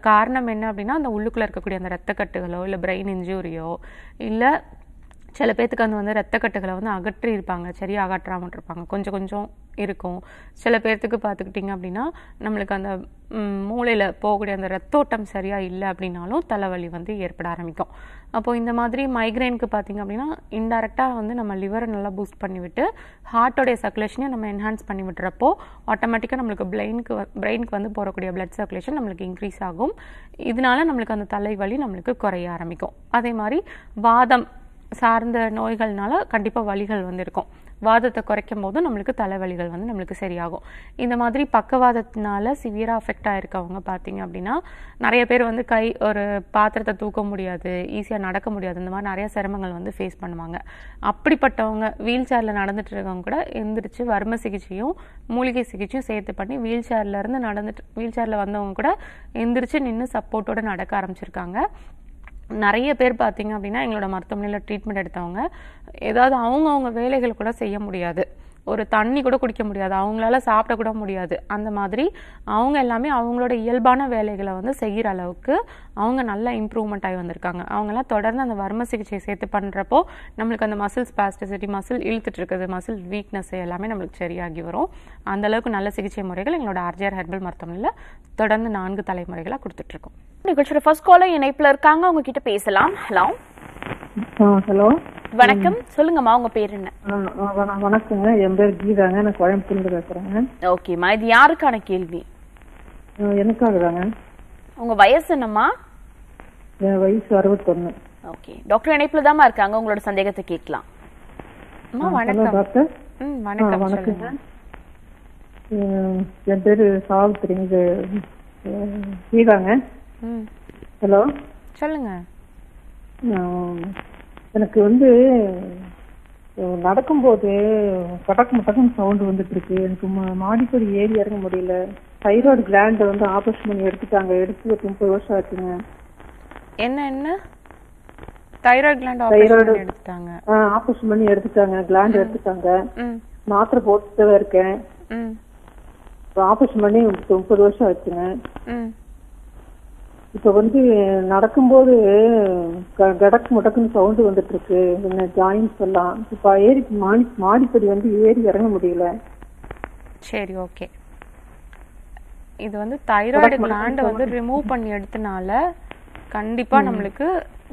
காரணம் என்ன அப்படின்னா அந்த உள்ளுக்குள்ளே இருக்கக்கூடிய அந்த ரத்தக்கட்டுகளோ இல்லை பிரெயின் இன்ஜூரியோ இல்லை சில பேர்த்துக்கு அந்த வந்து ரத்தக்கட்டுகளை வந்து அகற்றி இருப்பாங்க சரியாக அகற்றாமல் இருப்பாங்க கொஞ்சம் கொஞ்சம் இருக்கும். சில பேர்த்துக்கு பார்த்துக்கிட்டிங்க அப்படின்னா நம்மளுக்கு அந்த மூளையில் போகக்கூடிய அந்த ரத்தோட்டம் சரியாக இல்லை அப்படின்னாலும் தலைவலி வந்து ஏற்பட ஆரம்பிக்கும். அப்போது இந்த மாதிரி மைக்ரைனுக்கு பார்த்தீங்க அப்படின்னா இன்டெரக்டாக வந்து நம்ம லிவரை நல்லா பூஸ்ட் பண்ணிவிட்டு ஹார்ட்டோடைய சர்க்குலேஷனையும் நம்ம என்ஹான்ஸ் பண்ணி விட்டுறப்போ ஆட்டோமேட்டிக்காக நம்மளுக்கு பிரெயினுக்கு பிரெயினுக்கு வந்து போகக்கூடிய பிளட் சர்க்குலேஷன் நம்மளுக்கு இன்க்ரீஸ் ஆகும். இதனால நம்மளுக்கு அந்த தலைவலி நம்மளுக்கு குறைய ஆரம்பிக்கும். அதே மாதிரி வாதம் சார்ந்த நோய்கள்னால கண்டிப்பாக வலிகள் வந்து இருக்கும் வாதத்தை குறைக்கும் போது நம்மளுக்கு தலைவலிகள் வந்து நம்மளுக்கு சரியாகும். இந்த மாதிரி பக்கவாதத்தினால சிவியராக அஃபெக்ட் ஆகிருக்கவங்க பார்த்தீங்க அப்படின்னா நிறைய பேர் வந்து கை ஒரு பாத்திரத்தை தூக்க முடியாது ஈஸியாக நடக்க முடியாது இந்த மாதிரி நிறைய சிரமங்கள் வந்து ஃபேஸ் பண்ணுவாங்க. அப்படிப்பட்டவங்க வீல் சேரில் நடந்துட்டு இருக்கவங்க கூட எந்திரிச்சு வர்ம சிகிச்சையும் மூலிகை சிகிச்சையும் சேர்த்து பண்ணி வீல் சேர்லேருந்து நடந்துட்டு வீல் சேரில் வந்தவங்க கூட எந்திரிச்சு நின்று சப்போர்ட்டோடு நடக்க ஆரம்பிச்சிருக்காங்க. நிறைய பேர் பார்த்தீங்க அப்படின்னா எங்களோட மருத்துவமனையில் ட்ரீட்மெண்ட் எடுத்தவங்க. ஏதாவது அவங்கவுங்க வேலைகள் கூட செய்ய முடியாது. ஒரு தண்ணி கூட குடிக்க முடியாது. அவங்களால சாப்பிட கூட முடியாது. அந்த மாதிரி அவங்க எல்லாமே அவங்களோட இயல்பான வேலைகளை வந்து செய்கிற அளவுக்கு அவங்க நல்லா இம்ப்ரூவ்மெண்ட் ஆகி வந்திருக்காங்க. அவங்கெல்லாம் தொடர்ந்து அந்த வர்ம சிகிச்சை சேர்த்து பண்ணுறப்போ நம்மளுக்கு அந்த மசில் பாஸ்டிசிட்டி மசில் இழுத்துட்டு இருக்குது. மசில் வீக்னஸ் எல்லாமே நம்மளுக்கு சரியாகி வரும். அந்த அளவுக்கு நல்ல சிகிச்சை முறைகள் எங்களோட ஆர்ஜிஆர் ஹெர்பல் மருத்துவமனையில் தொடர்ந்து நான்கு தலைமுறைகளாக கொடுத்துட்ருக்கோம் நிகழ்ச்சியோட ஃபர்ஸ்ட் காலர் இணைப்பில் இருக்காங்க. அவங்க கிட்ட பேசலாம். Hello hello? வணக்கம். சொல்லுங்கம்மா உங்க பேர் என்ன? வணக்கங்க. என் பேர் கீதாங்க. நான் கோயம்புத்தூர்ல பேசுறேங்க. ஓகேம்மா இது யாருக்கான கேள்வி? எனக்காக தாங்க உங்க வயசு என்னம்மா? என் வயசு அறுபத்தொன்னு. ஓகே. டாக்டர் இணைப்புல தாம்மா இருக்காங்க. உங்களோட சந்தேகத்தை கேட்கலாம். வணக்கம். டாக்டர். வணக்கம். ஆ, என் பேரு சாவித்திரி. இது கீதாங்க. ஹலோ? சொல்லுங்க. எனக்கு வந்து நடக்கும்போது படக்கு மட்டக்குன்னு சவுண்ட் வந்துட்டு இருக்கு எனக்கு மாடிப்படி ஏறி இறங்க முடியல. தைராய்டு கிளாண்ட் வந்து ஆபரேஷன் பண்ணி எடுத்துட்டாங்க. எடுத்து முப்பது வருஷம் ஆச்சுங்க. என்ன என்ன? தைராய்டு கிளாண்ட் ஆபரேஷன் எடுத்துட்டாங்க. ஆபரேஷன் பண்ணி எடுத்துட்டாங்க. கிளாண்ட் எடுத்துட்டாங்க. மாத்திரை போட்டுட்டு தான் இருக்கேன் ஆபரேஷன் பண்ணி முப்பது வருஷம் ஆச்சுங்க. இப்ப வந்து நடக்கும்போது கடக்கு முடக்குன்னு சவுண்ட் வந்துட்டு இருக்கு என்ன ஜாயின்ஸ் எல்லாம். இப்ப ஏறி மாடி மாடிப்படி வந்து ஏறி இறங்க முடியல. சரி ஓகே இது வந்து தைராய்டு கிளாண்டை வந்து ரிமூவ் பண்ணி எடுத்தனால கண்டிப்பா நம்மளுக்கு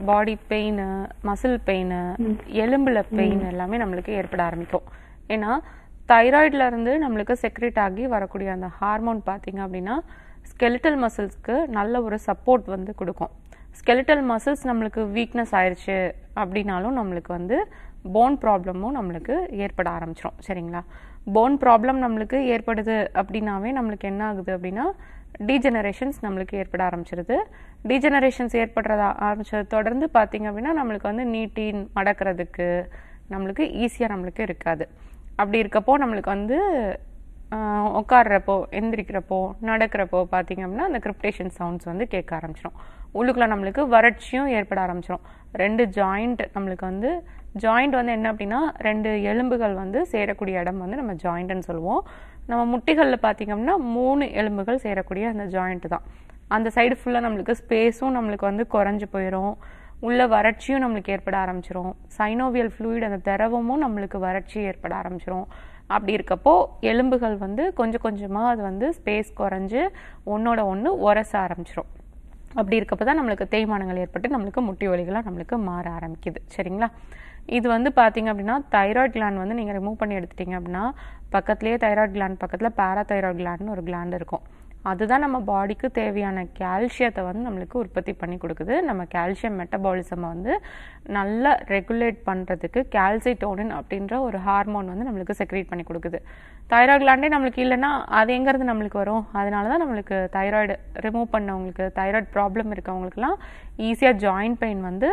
பாடி பெயின் மசில் பெயின் எலும்புல பெயின் எல்லாமே நம்மளுக்கு ஏற்பட ஆரம்பிக்கும். ஏன்னா தைராய்டுல இருந்து நம்மளுக்கு செக்ரேட் ஆகி வரக்கூடிய அந்த ஹார்மோன் பாத்தீங்க அப்படின்னா ஸ்கெலிட்டல் மசில்ஸ்க்கு நல்ல ஒரு சப்போர்ட் வந்து கொடுக்கும். ஸ்கெலிட்டல் மசில்ஸ் நம்மளுக்கு வீக்னஸ் ஆயிடுச்சு அப்படின்னாலும் நம்மளுக்கு வந்து போன் ப்ராப்ளமும் நம்மளுக்கு ஏற்பட ஆரம்பிச்சிடும் சரிங்களா? போன் ப்ராப்ளம் நம்மளுக்கு ஏற்படுது அப்படின்னாவே நம்மளுக்கு என்ன ஆகுது அப்படின்னா டீஜெனரேஷன்ஸ் நம்மளுக்கு ஏற்பட ஆரம்பிச்சிருது. டீஜெனரேஷன்ஸ் ஏற்படுறதா ஆரம்பிச்சது தொடர்ந்து பார்த்தீங்க அப்படின்னா நம்மளுக்கு வந்து நீட்டின் மடக்கிறதுக்கு நம்மளுக்கு ஈஸியாக நம்மளுக்கு இருக்காது. அப்படி இருக்கப்போ நம்மளுக்கு வந்து உட்காடுறப்போ உட்கார்றப்போ எந்திரிக்கிறப்போ நடக்கிறப்போ பார்த்தீங்க அப்படின்னா அந்த கிரிப்டேஷன் சவுண்ட்ஸ் வந்து கேட்க ஆரம்பிச்சிடும் உள்ளுக்குள்ள நம்மளுக்கு வறட்சியும் ஏற்பட ஆரம்பிச்சிடும் ரெண்டு ஜாயிண்ட் நம்மளுக்கு வந்து ஜாயிண்ட் வந்து என்ன அப்படின்னா ரெண்டு எலும்புகள் வந்து சேரக்கூடிய இடம் வந்து நம்ம ஜாயிண்ட்னு சொல்லுவோம். நம்ம முட்டிகளில் பார்த்தீங்க அப்படின்னா மூணு எலும்புகள் சேரக்கூடிய அந்த ஜாயிண்ட் தான். அந்த சைடு ஃபுல்லாக நம்மளுக்கு ஸ்பேஸும் நம்மளுக்கு வந்து குறைஞ்சு போயிடும் உள்ள வறட்சியும் நம்மளுக்கு ஏற்பட ஆரம்பிச்சிரும். சைனோவியல் ஃப்ளூயிட் அந்த திரவமும் நம்மளுக்கு வறட்சி ஏற்பட ஆரம்பிச்சிரும். அப்படி இருக்கப்போ எலும்புகள் வந்து கொஞ்சம் கொஞ்சமாக அது வந்து ஸ்பேஸ் குறைஞ்சு ஒன்றோட ஒன்று உரச ஆரம்பிச்சிடும் அப்படி இருக்கப்போ தான் நம்மளுக்கு தேய்மானங்கள் ஏற்பட்டு நம்மளுக்கு முட்டி வலிகளாக நம்மளுக்கு மாற ஆரம்பிக்குது. சரிங்களா? இது வந்து பார்த்தீங்க அப்படின்னா தைராய்ட் கிளாண்ட் வந்து நீங்கள் ரிமூவ் பண்ணி எடுத்துட்டீங்க அப்படின்னா பக்கத்துலேயே தைராய்ட் கிளாண்ட் பக்கத்தில் பேராதைராய்டு கிளாண்ட்னு ஒரு கிளாண்ட் இருக்கும். அதுதான் நம்ம பாடிக்கு தேவையான கால்சியத்தை வந்து நம்மளுக்கு உற்பத்தி பண்ணி கொடுக்குது. நம்ம கால்சியம் மெட்டபாலிசமை வந்து நல்லா ரெகுலேட் பண்ணுறதுக்கு கால்சிட்டோனின் அப்படின்ற ஒரு ஹார்மோன் வந்து நம்மளுக்கு செக்ரேட் பண்ணி கொடுக்குது. தைராய்டு கிளாண்டே நம்மளுக்கு இல்லைன்னா அது எங்கேருந்து நம்மளுக்கு வரும்? அதனால தான் நம்மளுக்கு தைராய்டு ரிமூவ் பண்ணவங்களுக்கு தைராய்டு ப்ராப்ளம் இருக்கவங்களுக்குலாம் ஈஸியாக ஜாயிண்ட் பெயின் வந்து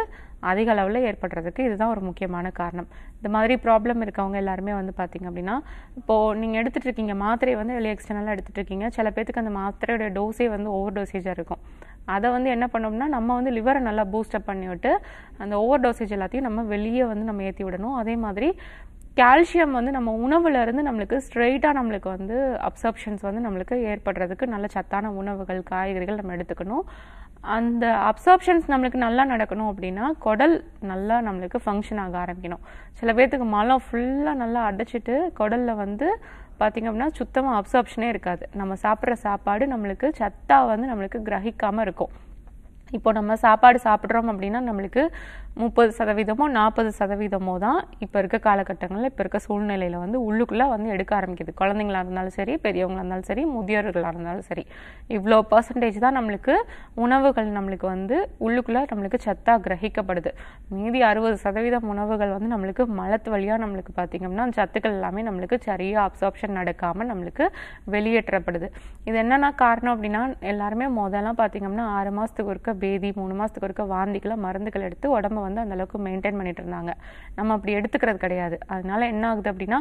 அதிக அளவில் ஏற்படுறதுக்கு இதுதான் ஒரு முக்கியமான காரணம். இந்த மாதிரி ப்ராப்ளம் இருக்கவங்க எல்லாருமே வந்து பார்த்தீங்க அப்படின்னா இப்போது நீங்கள் எடுத்துகிட்டு இருக்கீங்க மாத்திரையை வந்து வெளியே எக்ஸ்டர்னலாக எடுத்துட்டு இருக்கீங்க. சில பேத்துக்கு அந்த மாத்திரையோட டோஸே வந்து ஓவர் டோசேஜாக இருக்கும். அதை வந்து என்ன பண்ணோம்னா நம்ம வந்து லிவரை நல்லா பூஸ்டப் பண்ணி விட்டு அந்த ஓவர் டோசேஜ் எல்லாத்தையும் நம்ம வெளியே வந்து நம்ம ஏற்றி விடணும். அதே மாதிரி கால்சியம் வந்து நம்ம உணவுலேருந்து நம்மளுக்கு ஸ்ட்ரெயிட்டாக நம்மளுக்கு வந்து அப்சர்ப்ஷன்ஸ் வந்து நம்மளுக்கு ஏற்படுறதுக்கு நல்ல சத்தான உணவுகள் காய்கறிகள் நம்ம எடுத்துக்கணும். அந்த அப்சார்ப்ஷன்ஸ் நம்மளுக்கு நல்லா நடக்கணும் அப்படின்னா குடல் நல்லா நம்மளுக்கு ஃபங்க்ஷன் ஆக ஆரம்பிக்கணும். சில பேர்த்துக்கு மலம் ஃபுல்லாக நல்லா அடைச்சிட்டு குடலில் வந்து பார்த்திங்க அப்படின்னா சுத்தமாக அப்சார்ப்ஷனே இருக்காது. நம்ம சாப்பிட்ற சாப்பாடு நம்மளுக்கு சத்தாக வந்து நம்மளுக்கு கிரகிக்காமல் இருக்கும். இப்போ நம்ம சாப்பாடு சாப்பிட்றோம் அப்படின்னா நம்மளுக்கு முப்பது சதவீதமோ நாற்பது சதவீதமோ தான் இப்போ இருக்க காலகட்டங்களில் இப்போ இருக்க சூழ்நிலையில் வந்து உள்ளுக்குள்ளே வந்து எடுக்க ஆரம்பிக்குது. குழந்தைங்களா இருந்தாலும் சரி பெரியவங்களாக இருந்தாலும் சரி முதியோர்களாக இருந்தாலும் சரி. இவ்வளோ பர்சன்டேஜ் தான் நம்மளுக்கு உணவுகள் நம்மளுக்கு வந்து உள்ளுக்குள்ளே நம்மளுக்கு சத்தாக கிரகிக்கப்படுது. மீதி அறுபது சதவீதம் உணவுகள் வந்து நம்மளுக்கு மலத்து வழியாக நம்மளுக்கு பார்த்திங்கன்னா அந்த சத்துக்கள் எல்லாமே நம்மளுக்கு சரியாக அப்சார்ப்ஷன் நடக்காமல் நம்மளுக்கு வெளியேற்றப்படுது. இது என்னென்ன காரணம் அப்படின்னா எல்லாருமே முதல்லாம் பார்த்திங்கன்னா ஆறு மாதத்துக்கு ஒருக்க பேதி மூணு மாதத்துக்கு ஒருக்க வாந்திக்கெல்லாம் மருந்துகள் எடுத்து உடம்பு வந்து அந்த அளவுக்கு மெயின்டைன் பண்ணிட்டு இருந்தாங்க. நம்ம அப்படி எடுத்துக்கிறது கிடையாது. அதனால என்ன ஆகுது அப்படின்னா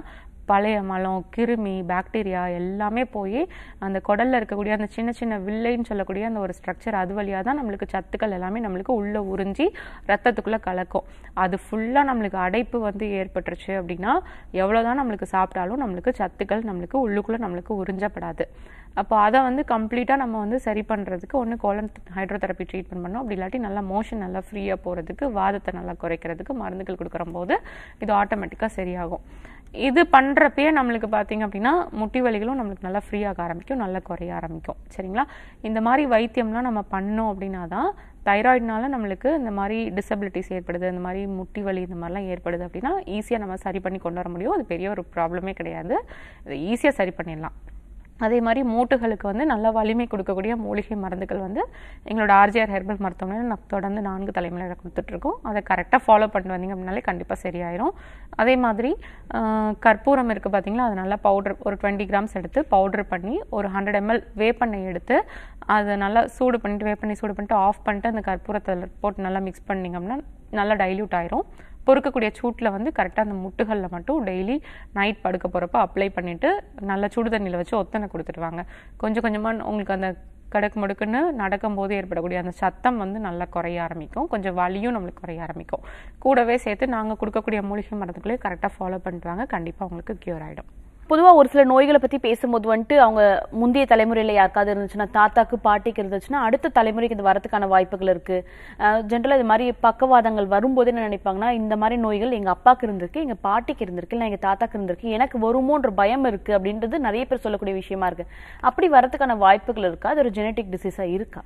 பழைய மலம் கிருமி பாக்டீரியா எல்லாமே போய் அந்த குடல்ல இருக்கக்கூடிய அந்த சின்ன சின்ன வில்லைன்னு சொல்லக்கூடிய அந்த ஒரு ஸ்ட்ரக்சர் அது வழியாக தான் நம்மளுக்கு சத்துக்கள் எல்லாமே நம்மளுக்கு உள்ளே உறிஞ்சி ரத்தத்துக்குள்ளே கலக்கும். அது ஃபுல்லாக நம்மளுக்கு அடைப்பு வந்து ஏற்பட்டுருச்சு அப்படின்னா எவ்வளோதான் நம்மளுக்கு சாப்பிட்டாலும் நம்மளுக்கு சத்துக்கள் நம்மளுக்கு உள்ளுக்குள்ளே நம்மளுக்கு உறிஞ்சப்படாது. அப்போ அதை வந்து கம்ப்ளீட்டாக நம்ம வந்து சரி பண்ணுறதுக்கு ஒன்று கோலன் ஹைட்ரோதெரப்பி ட்ரீட்மெண்ட் பண்ணோம் அப்படி இல்லாட்டி நல்லா மோஷன் நல்லா ஃப்ரீயாக போகிறதுக்கு வாதத்தை நல்லா குறைக்கிறதுக்கு மருந்துகள் கொடுக்குற போது இது ஆட்டோமேட்டிக்காக சரியாகும். இது பண்ணுறப்பயே நம்மளுக்கு பார்த்தீங்க அப்படின்னா முட்டி வலிகளும் நம்மளுக்கு நல்லா ஃப்ரீயாக ஆரம்பிக்கும் நல்லா குறைய ஆரம்பிக்கும். சரிங்களா? இந்த மாதிரி வைத்தியம்லாம் நம்ம பண்ணோம் அப்படின்னா தான் தைராய்டினால நம்மளுக்கு இந்த மாதிரி டிசபிலிட்டிஸ் ஏற்படுது இந்த மாதிரி முட்டி வலி இந்த மாதிரிலாம் ஏற்படுது அப்படின்னா ஈஸியாக நம்ம சரி பண்ணி கொண்டு வர முடியும். அது பெரிய ஒரு ப்ராப்ளமே கிடையாது. இதை ஈஸியாக சரி பண்ணிடலாம். அதே மாதிரி மூட்டுகளுக்கு வந்து நல்ல வலிமை கொடுக்கக்கூடிய மூலிகை மருந்துகள் வந்து எங்களோட ஆர்ஜிஆர் ஹெர்பல் மருத்துவமனையில் நான் தொடர்ந்து நான்கு தலைமுறையில் கொடுத்துட்ருக்கோம். அதை கரெக்டாக ஃபாலோ பண்ணிட்டு வந்தீங்க அப்படின்னாலே கண்டிப்பாக சரியாயிரும். அதே மாதிரி கற்பூரம் இருக்குது பார்த்தீங்களா அது நல்லா பவுடர் ஒரு டுவெண்ட்டி கிராம்ஸ் எடுத்து பவுடர் பண்ணி ஒரு ஹண்ட்ரட் எம்எல் வேப்பெண்ணெய் எடுத்து அதை நல்லா சூடு பண்ணிட்டு பண்ணி சூடு பண்ணிட்டு ஆஃப் பண்ணிட்டு அந்த கற்பூரத்தை போட்டு நல்லா மிக்ஸ் பண்ணிங்க அப்படின்னா நல்லா டைல்யூட் ஆயிரும். பொறுக்கக்கூடிய சூட்டில் வந்து கரெக்டாக அந்த முட்டுகளில் மட்டும் டெய்லி நைட் படுக்க போகிறப்ப அப்ளை பண்ணிவிட்டு நல்லா சுடு தண்ணியில் வச்சு ஒத்தனை கொடுத்துருவாங்க கொஞ்சம் கொஞ்சமாக உங்களுக்கு அந்த கடக்கு முடுக்குன்னு நடக்கும்போது ஏற்படக்கூடிய அந்த சத்தம் வந்து நல்லா குறைய ஆரம்பிக்கும். கொஞ்சம் வலியும் நம்மளுக்கு குறைய ஆரம்பிக்கும். கூடவே சேர்த்து நாங்கள் கொடுக்கக்கூடிய மூலிகை மருந்துகளையும் கரெக்டாக ஃபாலோ பண்ணுறாங்க கண்டிப்பாக உங்களுக்கு க்யூர் ஆகிடும் பொதுவாக ஒரு சில நோய்களை பற்றி பேசும்போது வந்துட்டு அவங்க முந்தைய தலைமுறையில் யாருக்காவது இருந்துச்சுன்னா தாத்தாக்கு பாட்டிக்கு இருந்துச்சுன்னா அடுத்த தலைமுறைக்கு இது வரதுக்கான வாய்ப்புகள் இருக்குது ஜென்ரலாக இது மாதிரி பக்கவாதங்கள் வரும்போது என்ன நினைப்பாங்கன்னா இந்த மாதிரி நோய்கள் எங்கள் அப்பாவுக்கு இருந்திருக்கு எங்கள் பாட்டிக்கு இருந்திருக்கு இல்லை எங்கள் தாத்தாக்கு இருந்திருக்கு எனக்கு வருமோன்ற பயம் இருக்குது அப்படின்றது நிறைய பேர் சொல்லக்கூடிய விஷயமா இருக்குது அப்படி வரதுக்கான வாய்ப்புகள் இருக்கா? அது ஒரு ஜெனட்டிக் டிசீஸாக இருக்கா?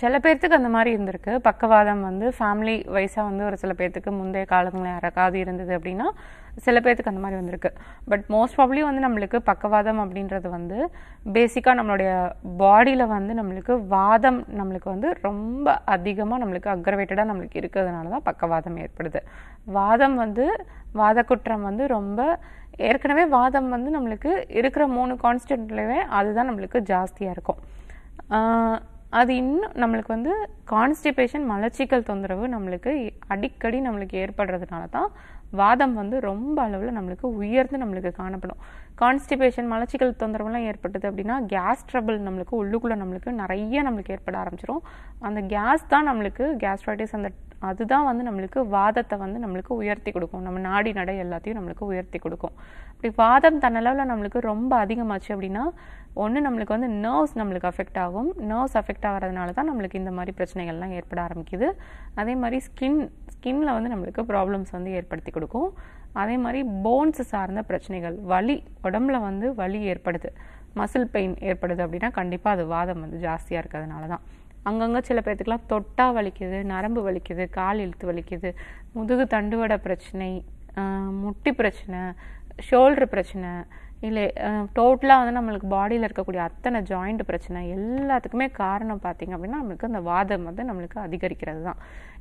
சில பேர்த்துக்கு அந்த மாதிரி இருந்திருக்கு. பக்கவாதம் வந்து ஃபேமிலி வைஸாக வந்து ஒரு சில பேர்த்துக்கு முந்தைய காலங்களில் யாராவது இருந்தது அப்படின்னா சில பேர்த்துக்கு அந்த மாதிரி வந்திருக்கு. பட் மோஸ்ட் ப்ராப்ளி வந்து நம்மளுக்கு பக்கவாதம் அப்படின்றது வந்து பேசிக்காக நம்மளுடைய பாடியில் வந்து நம்மளுக்கு வாதம் நம்மளுக்கு வந்து ரொம்ப அதிகமாக நம்மளுக்கு அக்ரவேட்டடாக நம்மளுக்கு இருக்கிறதுனால தான் பக்கவாதம் ஏற்படுது. வாதம் வந்து வாதக்குற்றம் வந்து ரொம்ப ஏற்கனவே வாதம் வந்து நம்மளுக்கு இருக்கிற மூணு கான்ஸ்டன்ட்லேயே அதுதான் நம்மளுக்கு ஜாஸ்தியாக இருக்கும். அது இன்னும் நம்மளுக்கு வந்து கான்ஸ்டிபேஷன் மலச்சிக்கல் தொந்தரவு நம்மளுக்கு அடிக்கடி நம்மளுக்கு ஏற்படுறதுனால தான் வாதம் வந்து ரொம்ப அளவில் நம்மளுக்கு உயர்ந்து நம்மளுக்கு காணப்படும். கான்ஸ்டிபேஷன் மலச்சிக்கல் தொந்தரவுலாம் ஏற்பட்டது அப்படின்னா கேஸ் ட்ரபிள் நம்மளுக்கு உள்ளுக்குள்ளே நம்மளுக்கு நிறைய நம்மளுக்கு ஏற்பட ஆரம்பிச்சிடும் அந்த கேஸ் தான் நம்மளுக்கு கேஸ்ட்ரைட்டிஸ் அந்த அதுதான் வந்து நம்மளுக்கு வாதத்தை வந்து நம்மளுக்கு உயர்த்தி கொடுக்கும். நம்ம நாடி நடை எல்லாத்தையும் நம்மளுக்கு உயர்த்தி கொடுக்கும். இப்படி வாதம் தன்னளவில் நம்மளுக்கு ரொம்ப அதிகமாச்சு அப்படின்னா ஒன்று நம்மளுக்கு வந்து நர்வ்ஸ் நம்மளுக்கு அஃபெக்ட் ஆகும். நர்வ்ஸ் அஃபெக்ட் ஆகிறதுனால தான் நம்மளுக்கு இந்த மாதிரி பிரச்சனைகள்லாம் ஏற்பட ஆரம்பிக்குது. அதே மாதிரி ஸ்கின் ஸ்கின்னில் வந்து நம்மளுக்கு ப்ராப்ளம்ஸ் வந்து ஏற்படுத்தி கொடுக்கும். அதே மாதிரி போன்ஸ் சார்ந்த பிரச்சனைகள் வலி உடம்புல வந்து வலி ஏற்படுது. மசில் பெயின் ஏற்படுது அப்படின்னா கண்டிப்பாக அது வாதம் வந்து ஜாஸ்தியாக இருக்கிறதுனால தான் அங்கங்கே சில பேர்த்துக்குலாம் தொட்டா வலிக்குது நரம்பு வலிக்குது கால் இழுத்து வலிக்குது முதுகு தண்டுவட பிரச்சனை முட்டி பிரச்சனை ஷோல்டர் பிரச்சனை இல்லை டோட்டலாக வந்து நம்மளுக்கு பாடியில் இருக்கக்கூடிய அத்தனை ஜாயிண்ட் பிரச்சனை எல்லாத்துக்குமே காரணம் பார்த்தீங்க அப்படின்னா நம்மளுக்கு அந்த வாதம் வந்து நம்மளுக்கு அதிகரிக்கிறது தான்.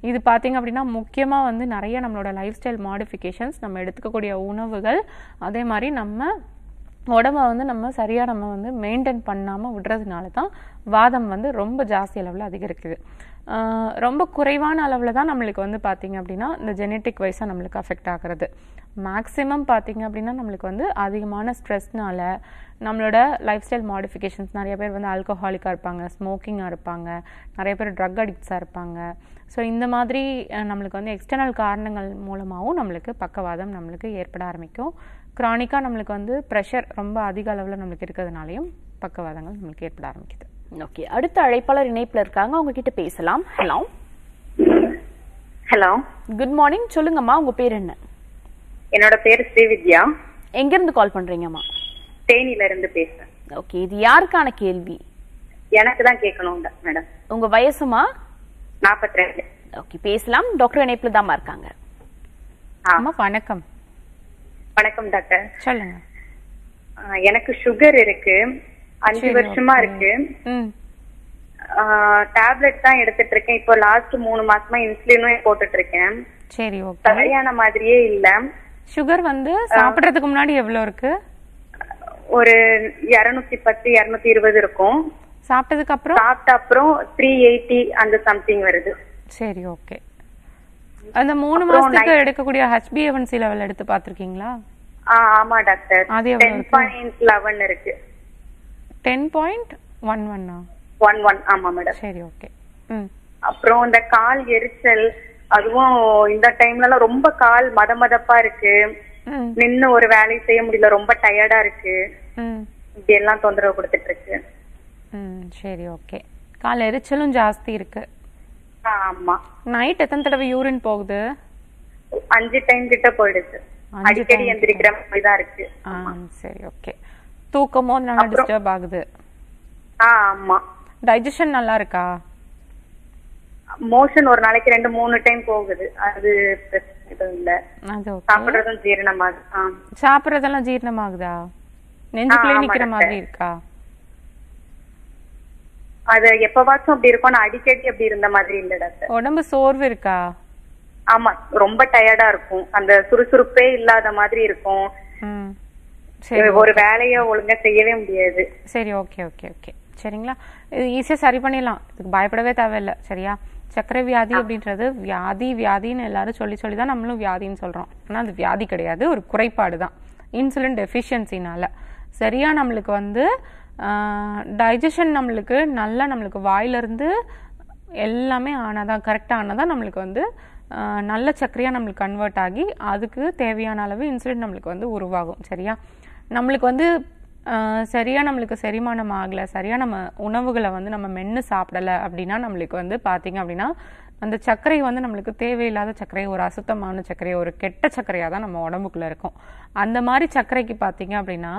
இது பார்த்திங்க அப்படின்னா முக்கியமாக வந்து நிறைய நம்மளோட லைஃப் ஸ்டைல் மாடிஃபிகேஷன்ஸ் நம்ம எடுத்துக்கக்கூடிய உணவுகள் அதே மாதிரி நம்ம உடம்ப வந்து நம்ம சரியாக நம்ம வந்து மெயின்டைன் பண்ணாமல் விடுறதுனால தான் வாதம் வந்து ரொம்ப ஜாஸ்தி அளவில் அதிகரிக்குது. ரொம்ப குறைவான அளவில் தான் நம்மளுக்கு வந்து பார்த்தீங்க அப்படின்னா இந்த ஜெனட்டிக் வைஸாக நம்மளுக்கு அஃபெக்ட் ஆகிறது. மேக்ஸிமம் பார்த்தீங்க அப்படின்னா நம்மளுக்கு வந்து அதிகமான ஸ்ட்ரெஸ்னால நம்மளோட லைஃப் ஸ்டைல் மாடிஃபிகேஷன்ஸ் நிறைய பேர் வந்து ஆல்கஹாலிக்காக இருப்பாங்க ஸ்மோக்கிங்காக இருப்பாங்க நிறைய பேர் ட்ரக் அடிக்ட்ஸாக இருப்பாங்க. ஸோ இந்த மாதிரி நம்மளுக்கு வந்து எக்ஸ்டர்னல் காரணங்கள் மூலமாகவும் நம்மளுக்கு பக்கவாதம் நம்மளுக்கு ஏற்பட ஆரம்பிக்கும். க்ரானிக்காக நம்மளுக்கு வந்து ப்ரெஷர் ரொம்ப அதிக அளவில் நம்மளுக்கு இருக்கிறதுனாலையும் பக்கவாதங்கள் நம்மளுக்கு ஏற்பட ஆரம்பிக்குது. ஓகே அடுத்த அழைப்பாளர் இணைப்புல இருக்காங்க. அவங்க கிட்ட பேசலாம். ஹலோ ஹலோ குட் மார்னிங் சொல்லுங்கம்மா உங்க பேர் என்ன? என்னோட பேர் ஸ்ரீவித்யா. எங்க இருந்து கால் பண்றீங்கம்மா? தேனில இருந்து பேசுறேன். ஓகே இது யாருக்கான கேள்வி? எனக்கு தான் கேட்கணும் மேடம் உங்க வயசுமா? நாற்பத்தி ரெண்டு ஓகே பேசலாம். டாக்டர் இணைப்புல தாம்மா இருக்காங்க. அம்மா வணக்கம். வணக்கம் டாக்டர் சொல்லுங்க. ஆஹ் எனக்கு சுகர் இருக்கு. அஞ்சு வருஷமா இருக்கு. டேப்லெட் தான் எடுத்துட்டு இருக்கேன். இப்போ லாஸ்ட் மூணு மாசமா இன்சுலினும் போட்டுட்டு இருக்கேன் சரி ஓகே. சரியான மாதிரியே இல்ல. சுகர் வந்து சாப்பிட்றதுக்கு முன்னாடி எவ்வளோ இருக்கு? ஒரு இருநூத்தி பத்து இருநூத்தி இருபது இருக்கும். சாப்பிட்டதுக்கு அப்புறம்? சாப்பிட்ட அப்புறம் த்ரீ எயிட்டி அந்த சம்திங் வருது. சரி ஓகே. அந்த மூணு மாசத்துக்கு எடுக்கக்கூடிய ஹெச்பிஎவன்சி லெவல் எடுத்து பார்த்திருக்கீங்களா? ஆ ஆமா டாக்டர். அது எவ்வளவு இருக்கு? டென் பாயிண்ட் ஒன் ஒன்னா ஒன் ஒன் ஆமா மேடம் சரி ஓகே அப்புறம் இந்த கால் எரிச்சல் அதுவும் இந்த டைம்ல எல்லாம் ரொம்ப கால் மத மதப்பா இருக்கு நின்னு ஒரு வேலையை செய்ய முடியல ரொம்ப டயர்டா இருக்கு. இப்படி எல்லாம் தொந்தரவு கொடுத்துட்டு இருக்கு. சரி ஓகே கால் எரிச்சலும் ஜாஸ்தி இருக்கு. ஆமா. நைட் எத்தனை தடவை யூரின் போகுது? அஞ்சு டைம் கிட்ட போயிடுச்சு. அடிக்கடி எந்திரிக்கிற மாதிரி தான் இருக்கு. சரி ஓகே தூக்கமும் நல்லா டிஸ்டர்ப் ஆகுது. ஆமா. டைஜஷன் நல்லா இருக்கா? மோஷன் ஒரு நாளைக்கு ரெண்டு மூணு டைம் போகுது. அது இல்ல. சாப்பிடுறதும் ஜீரணமா ஆ. சாப்பிட்றதெல்லாம் ஜீரணமாகுதா நெஞ்சுக்குள்ளே நிக்கிற. மாதிரி இருக்கா? அது எப்பவாச்சும் அப்படி இருக்கும். அடிக்கடி அப்படி இருந்த மாதிரி இல்ல டாக்டர். உடம்பு சோர்வு இருக்கா? ஆமா ரொம்ப டயர்டா இருக்கும். அந்த சுறுசுறுப்பே இல்லாத மாதிரி இருக்கும். ஒரு வேலைய ஒழுங்கா செய்யவே முடியாது. சரி ஓகே ஓகே ஓகே சரிங்களா? இது ஈஸியாக சரி பண்ணிடலாம். இதுக்கு பயப்படவே தேவையில்லை சரியா? சர்க்கரை வியாதி அப்படின்றது வியாதி வியாதின்னு எல்லாரும் சொல்லி சொல்லி தான் நம்மளும் வியாதின்னு சொல்கிறோம் ஆனால் அது வியாதி கிடையாது ஒரு குறைபாடு தான். இன்சுலின் டெஃபிஷியன்சினால சரியா நம்மளுக்கு வந்து டைஜஷன் நம்மளுக்கு நல்லா நம்மளுக்கு வாயிலிருந்து எல்லாமே ஆனாதான் கரெக்டாக ஆனாதான் நம்மளுக்கு வந்து நல்ல சர்க்கரையாக நம்மளுக்கு கன்வெர்ட் ஆகி அதுக்கு தேவையான அளவு இன்சுலின் நம்மளுக்கு வந்து உருவாகும் சரியா? நம்மளுக்கு வந்து சரியாக நம்மளுக்கு செரிமானம் ஆகலை சரியாக நம்ம உணவுகளை வந்து நம்ம மென்று சாப்பிடலை அப்படின்னா நம்மளுக்கு வந்து பார்த்தீங்க அப்படின்னா அந்த சர்க்கரை வந்து நம்மளுக்கு தேவையில்லாத சர்க்கரை ஒரு அசுத்தமான சர்க்கரை ஒரு கெட்ட சர்க்கரையாக தான் நம்ம உடம்புக்குள்ளே இருக்கும். அந்த மாதிரி சர்க்கரைக்கு பார்த்தீங்க அப்படின்னா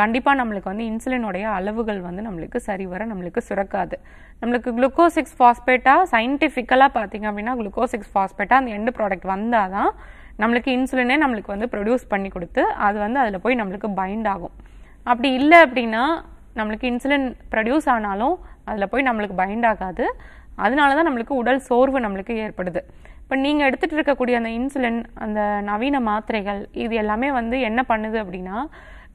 கண்டிப்பாக நம்மளுக்கு வந்து இன்சுலினுடைய அளவுகள் வந்து நம்மளுக்கு சரிவர நம்மளுக்கு சுரக்காது. நம்மளுக்கு குளுக்கோசிக்ஸ் ஃபாஸ்பேட்டாக சயின்டிஃபிக்கலாக பார்த்தீங்க அப்படின்னா குளுக்கோசிக்ஸ் ஃபாஸ்பேட்டாக அந்த எண்டு ப்ராடக்ட் வந்தால் தான் நம்மளுக்கு இன்சுலினே நம்மளுக்கு வந்து ப்ரொடியூஸ் பண்ணி கொடுத்து அது வந்து அதில் போய் நம்மளுக்கு பைண்ட் ஆகும். அப்படி இல்லை அப்படின்னா நம்மளுக்கு இன்சுலின் ப்ரொடியூஸ் ஆனாலும் அதில் போய் நம்மளுக்கு பைண்ட் ஆகாது. அதனால தான் நம்மளுக்கு உடல் சோர்வு நம்மளுக்கு ஏற்படுது. இப்போ நீங்கள் எடுத்துகிட்டு இருக்கக்கூடிய அந்த இன்சுலின் அந்த நவீன மாத்திரைகள் இது எல்லாமே வந்து என்ன பண்ணுது அப்படின்னா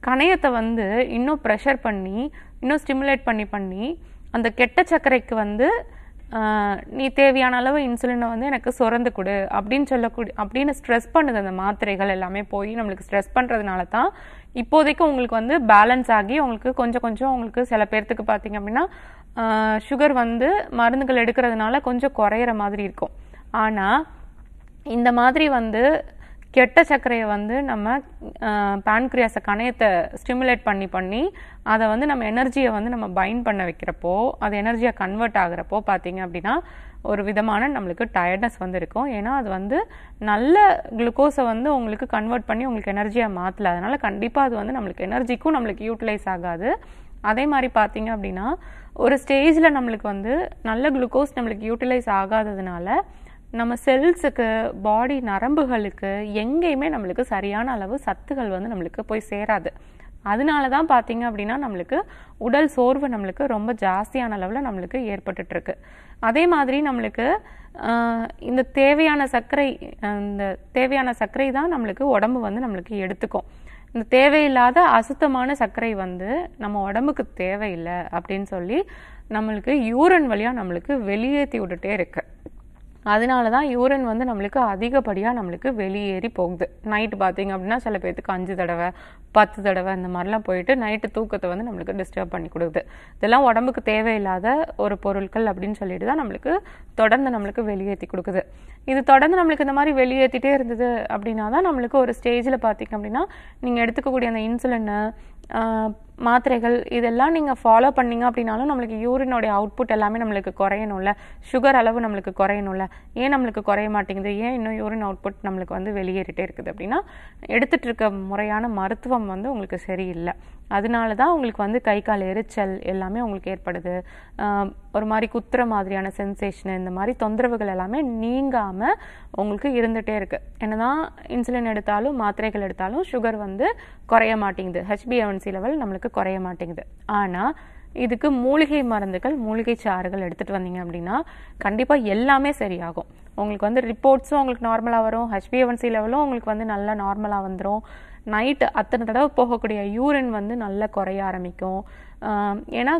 கணையத்தை வந்து இன்னும் ப்ரெஷர் பண்ணி இன்னும் ஸ்டிமுலேட் பண்ணி பண்ணி அந்த கெட்ட சர்க்கரைக்கு வந்து நீ தேவையான அளவு இன்சுலினை வந்து எனக்கு சுரந்து கொடு. அப்படின்னு சொல்லக்கூடிய அப்படின்னு ஸ்ட்ரெஸ் பண்ணுது அந்த மாத்திரைகள் எல்லாமே போய் நம்மளுக்கு ஸ்ட்ரெஸ் பண்ணுறதுனால தான் இப்போதைக்கு உங்களுக்கு வந்து பேலன்ஸ் ஆகி உங்களுக்கு கொஞ்சம் கொஞ்சம் உங்களுக்கு சில பேர்த்துக்கு பார்த்தீங்க அப்படின்னா சுகர் வந்து மருந்துகள் எடுக்கிறதுனால கொஞ்சம் குறையிற மாதிரி இருக்கும். ஆனால் இந்த மாதிரி வந்து கெட்ட சர்க்கரையை வந்து நம்ம பேன்க்ரியாஸை கணையத்தை ஸ்டிமுலேட் பண்ணி பண்ணி அதை வந்து நம்ம எனர்ஜியை வந்து நம்ம பைண்ட் பண்ண வைக்கிறப்போ அது எனர்ஜியாக கன்வெர்ட் ஆகுறப்போ பார்த்தீங்க அப்படின்னா ஒரு விதமான நம்மளுக்கு டயர்ட்னஸ் வந்து இருக்கும். ஏன்னா அது வந்து நல்ல குளுக்கோஸை வந்து உங்களுக்கு கன்வெர்ட் பண்ணி உங்களுக்கு எனர்ஜியாக மாற்றல அதனால் கண்டிப்பாக அது வந்து நம்மளுக்கு எனர்ஜிக்கும் நம்மளுக்கு யூட்டிலைஸ் ஆகாது. அதே மாதிரி பார்த்தீங்க அப்படின்னா ஒரு ஸ்டேஜில் நம்மளுக்கு வந்து நல்ல குளுக்கோஸ் நம்மளுக்கு யூட்டிலைஸ் ஆகாததுனால நம்ம செல்ஸுக்கு பாடி நரம்புகளுக்கு எங்கேயுமே நம்மளுக்கு சரியான அளவு சத்துகள் வந்து நம்மளுக்கு போய் சேராது. அதனால தான் பார்த்தீங்க அப்படின்னா நம்மளுக்கு உடல் சோர்வு நம்மளுக்கு ரொம்ப ஜாஸ்தியான அளவில் நம்மளுக்கு ஏற்பட்டுட்ருக்கு அதே மாதிரி நம்மளுக்கு இந்த தேவையான சர்க்கரை இந்த தேவையான சர்க்கரை தான் நம்மளுக்கு உடம்பு வந்து நம்மளுக்கு எடுத்துக்கும். இந்த தேவையில்லாத அசுத்தமான சர்க்கரை வந்து நம்ம உடம்புக்கு தேவையில்லை அப்படின்னு சொல்லி நம்மளுக்கு யூரன் வழியாக நம்மளுக்கு வெளியேற்றி விட்டுட்டே இருக்குது அதனால தான் யூரின் வந்து நம்மளுக்கு அதிகப்படியாக நம்மளுக்கு வெளியேறி போகுது. நைட்டு பார்த்தீங்க அப்படின்னா சில பேர்த்துக்கு அஞ்சு தடவை பத்து தடவை இந்த மாதிரிலாம் போயிட்டு நைட்டு தூக்கத்தை வந்து நம்மளுக்கு டிஸ்டர்ப் பண்ணி கொடுக்குது. இதெல்லாம் உடம்புக்கு தேவையில்லாத ஒரு பொருட்கள் அப்படின்னு சொல்லிட்டு தான் நம்மளுக்கு தொடர்ந்து நம்மளுக்கு வெளியேற்றி கொடுக்குது. இது தொடர்ந்து நம்மளுக்கு இந்த மாதிரி வெளியேற்றிட்டே இருந்தது அப்படின்னா தான் நம்மளுக்கு ஒரு ஸ்டேஜில் பார்த்தீங்க அப்படின்னா நீங்கள் எடுத்துக்கக்கூடிய அந்த இன்சுலின்னு மாத்திரைகள் இதெல்லாம் நீங்கள் ஃபாலோ பண்ணீங்க அப்படின்னாலும் நம்மளுக்கு யூரினோடைய அவுட்புட் எல்லாமே நம்மளுக்கு குறையணும்ல. சுகர் அளவு நம்மளுக்கு குறையணும்ல. ஏன் நம்மளுக்கு குறைய மாட்டேங்குது? ஏன் இன்னும் யூரின் அவுட்புட் நம்மளுக்கு வந்து வெளியேறிட்டே இருக்குது அப்படின்னா எடுத்துகிட்டு இருக்க முறையான மருத்துவம் வந்து உங்களுக்கு சரியில்லை. அதனால தான் உங்களுக்கு வந்து கை கால் எரிச்சல் எல்லாமே உங்களுக்கு ஏற்படுது. ஒரு மாதிரி குத்துற மாதிரியான சென்சேஷன் இந்த மாதிரி தொந்தரவுகள் எல்லாமே நீங்காமல் உங்களுக்கு இருந்துகிட்டே இருக்குது என்ன தான் இன்சுலின் எடுத்தாலும் மாத்திரைகள் எடுத்தாலும் சுகர் வந்து குறைய மாட்டேங்குது. ஹெச்பிஎன்சி லெவல் நம்மளுக்கு குறைய மாட்டேங்குது. ஆனால் இதுக்கு மூலிகை மருந்துகள் மூலிகை சாறுகள் எடுத்துகிட்டு வந்தீங்க அப்படின்னா கண்டிப்பாக எல்லாமே சரியாகும். உங்களுக்கு வந்து ரிப்போர்ட்ஸும் உங்களுக்கு நார்மலாக வரும். ஹெச்பிஎன்சி லெவலும் உங்களுக்கு வந்து நல்லா நார்மலாக வந்துடும் நைட்டு அத்தனை தடவை போகக்கூடிய யூரின் வந்து நல்லா குறைய ஆரம்பிக்கும். ஏன்னா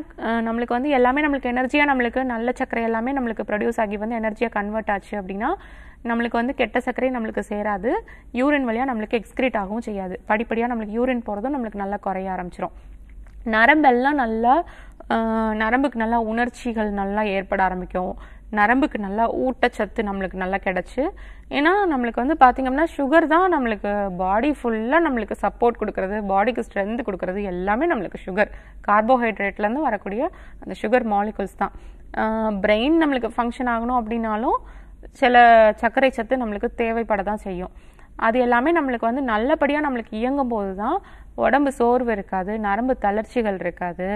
நம்மளுக்கு வந்து எல்லாமே நம்மளுக்கு எனர்ஜியாக நம்மளுக்கு நல்ல சர்க்கரை எல்லாமே நம்மளுக்கு ப்ரொடியூஸ் ஆகி வந்து எனர்ஜியாக கன்வெர்ட் ஆச்சு அப்படின்னா நம்மளுக்கு வந்து கெட்ட சர்க்கரை நம்மளுக்கு சேராது. யூரின் வழியாக நம்மளுக்கு எக்ஸ்கிரீட் ஆகவும் செய்யாது. படிப்படியாக நம்மளுக்கு யூரின் போகிறதும் நம்மளுக்கு நல்லா குறைய ஆரம்பிச்சிடும் நரம்பெல்லாம் நல்லா நரம்புக்கு நல்லா உணர்ச்சிகள் நல்லா ஏற்பட ஆரம்பிக்கும். நரம்புக்கு நல்லா ஊட்டச்சத்து நம்மளுக்கு நல்லா கிடச்சி. ஏன்னா நம்மளுக்கு வந்து பார்த்தீங்கன்னா சுகர் தான் நம்மளுக்கு பாடி ஃபுல்லாக நம்மளுக்கு சப்போர்ட் கொடுக்கறது பாடிக்கு ஸ்ட்ரென்த் கொடுக்கறது எல்லாமே நம்மளுக்கு சுகர் கார்போஹைட்ரேட்லேருந்து வரக்கூடிய அந்த சுகர் மாலிகுல்ஸ் தான். பிரெயின் நம்மளுக்கு ஃபங்க்ஷன் ஆகணும் அப்படின்னாலும் சில சர்க்கரை சத்து நம்மளுக்கு தேவைப்பட தான் செய்யும். அது எல்லாமே நம்மளுக்கு வந்து நல்லபடியாக நம்மளுக்கு இயங்கும் போது தான் உடம்பு சோர்வு இருக்காது நரம்பு தளர்ச்சிகள் இருக்காது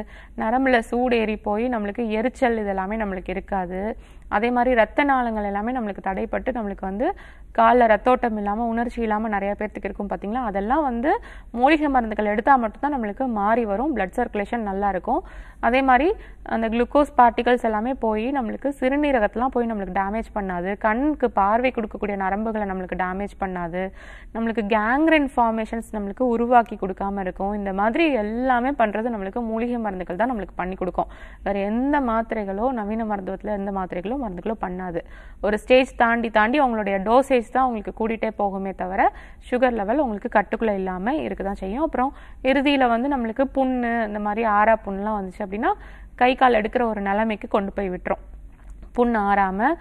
நரம்பில் சூடேறி போய் நம்மளுக்கு எரிச்சல் இதெல்லாமே நம்மளுக்கு இருக்காது. அதே மாதிரி ரத்த நாளங்கள் எல்லாமே நம்மளுக்கு தடைப்பட்டு நம்மளுக்கு வந்து காலில் ரத்தோட்டம் இல்லாமல் உணர்ச்சி இல்லாமல் நிறைய பேர்த்துக்கு இருக்கும் பார்த்தீங்களா அதெல்லாம் வந்து மூலிகை மருந்துகள் எடுத்தால் மட்டும்தான் நம்மளுக்கு மாறி வரும் பிளட் சர்க்குலேஷன் நல்லா இருக்கும். அதே மாதிரி அந்த குளுக்கோஸ் பார்ட்டிகல்ஸ் எல்லாமே போய் நம்மளுக்கு சிறுநீரகத்தெலாம் போய் நம்மளுக்கு டேமேஜ் பண்ணாது. கண்ணுக்கு பார்வை கொடுக்கக்கூடிய நரம்புகளை நம்மளுக்கு டேமேஜ் பண்ணாது. நம்மளுக்கு கேங்க்ரைன் ஃபார்மேஷன்ஸ் நம்மளுக்கு உருவாக்கி கொடுக்காம இல்லாமல் இருக்கும். இந்த மாதிரி எல்லாமே பண்ணுறது நம்மளுக்கு மூலிகை மருந்துகள் தான் நம்மளுக்கு பண்ணி கொடுக்கும். வேறு எந்த மாத்திரைகளோ நவீன மருத்துவத்தில் எந்த மாத்திரைகளோ மருந்துகளோ பண்ணாது. ஒரு ஸ்டேஜ் தாண்டி தாண்டி அவங்களுடைய டோசேஜ் தான் உங்களுக்கு கூட்டிகிட்டே போகுமே தவிர சுகர் லெவல் உங்களுக்கு கட்டுக்குள்ளே இல்லாமல் இருக்க தான் செய்யும். அப்புறம் இறுதியில் வந்து நம்மளுக்கு புண்ணு இந்த மாதிரி ஆறா புண்ணுலாம் வந்துச்சு அப்படின்னா கை கால் எடுக்கிற ஒரு நிலைமைக்கு கொண்டு போய் விட்டுரும். புண் ஆறாமல்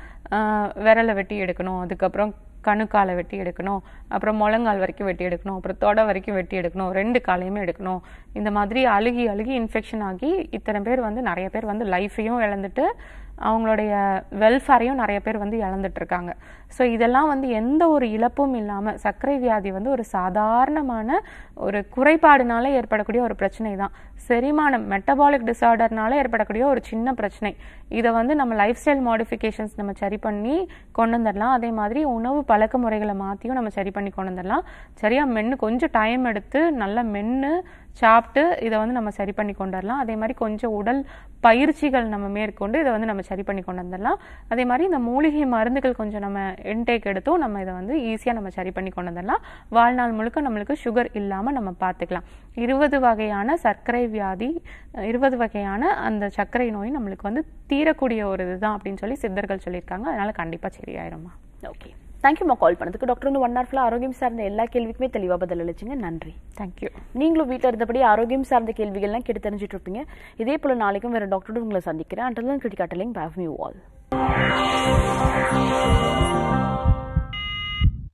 விரலை வெட்டி எடுக்கணும். அதுக்கப்புறம் கணுக்காலை வெட்டி எடுக்கணும் அப்புறம் முழங்கால் வரைக்கும் வெட்டி எடுக்கணும் அப்புறம் தொடை வரைக்கும் வெட்டி எடுக்கணும் ரெண்டு காலையுமே எடுக்கணும். இந்த மாதிரி அழுகி அழுகி இன்ஃபெக்ஷன் ஆகி இத்தனை பேர் வந்து நிறைய பேர் வந்து லைஃபையும் இழந்துட்டு அவங்களுடைய வெல்ஃபேரையும் நிறைய பேர் வந்து இழந்துட்டு இருக்காங்க ஸோ இதெல்லாம் வந்து எந்த ஒரு இழப்பும் இல்லாமல் சர்க்கரை வியாதி வந்து ஒரு சாதாரணமான ஒரு குறைபாடுனால ஏற்படக்கூடிய ஒரு பிரச்சனை தான். செரிமானம் மெட்டபாலிக் டிசார்டர்னால ஏற்படக்கூடிய ஒரு சின்ன பிரச்சனை. இதை வந்து நம்ம லைஃப் ஸ்டைல் மாடிஃபிகேஷன்ஸ் நம்ம சரி பண்ணி கொண்டு வந்துடலாம். அதே மாதிரி உணவு பழக்க முறைகளை மாற்றியும் நம்ம சரி பண்ணி கொண்டு வந்துடலாம். சரியாக மென்று கொஞ்சம் டைம் எடுத்து நல்லா மென்று சாப்பிட்டு இதை வந்து நம்ம சரி பண்ணி கொண்டு வரலாம் அதே மாதிரி கொஞ்சம் உடல் பயிற்சிகள் நம்ம மேற்கொண்டு இதை வந்து நம்ம சரி பண்ணி கொண்டு வந்துடலாம். அதே மாதிரி இந்த மூலிகை மருந்துகள் கொஞ்சம் நம்ம இன்டேக் எடுத்தும் நம்ம இதை வந்து ஈஸியாக நம்ம சரி பண்ணி கொண்டு வந்துடலாம். வாழ்நாள் முழுக்க நம்மளுக்கு சுகர் இல்லாமல் நம்ம பார்த்துக்கலாம். இருபது வகையான சர்க்கரை வியாதி இருபது வகையான அந்த சர்க்கரை நோய் நம்மளுக்கு வந்து தீரக்கூடிய ஒரு இதுதான் அப்படின்னு சொல்லி சித்தர்கள் சொல்லியிருக்காங்க. அதனால கண்டிப்பாக சரியாயிரும்மா. ஓகே தேங்க்யூமா கால் பண்ணதுக்கு டாக்டர் வந்து ஒன் ஹவர் ஃபுல்லாக ஆரோக்கியம் சார்ந்த எல்லா கேள்விக்குமே தெளிவாக பதில் அளிச்சிங்க. நன்றி. தேங்க்யூ நீங்களும் வீட்டில் இருந்தபடி ஆரோக்கியம் சார்ந்த கேள்விகள்லாம் கேட்டு தெரிஞ்சுட்டு இருப்பீங்க இதே போல நாளைக்கும் வேற டாக்டரோட உங்களை சந்திக்கிறேன். அண்டல் கிரிட்டிகாட்டலிங் பேவ் மியூ ஆல்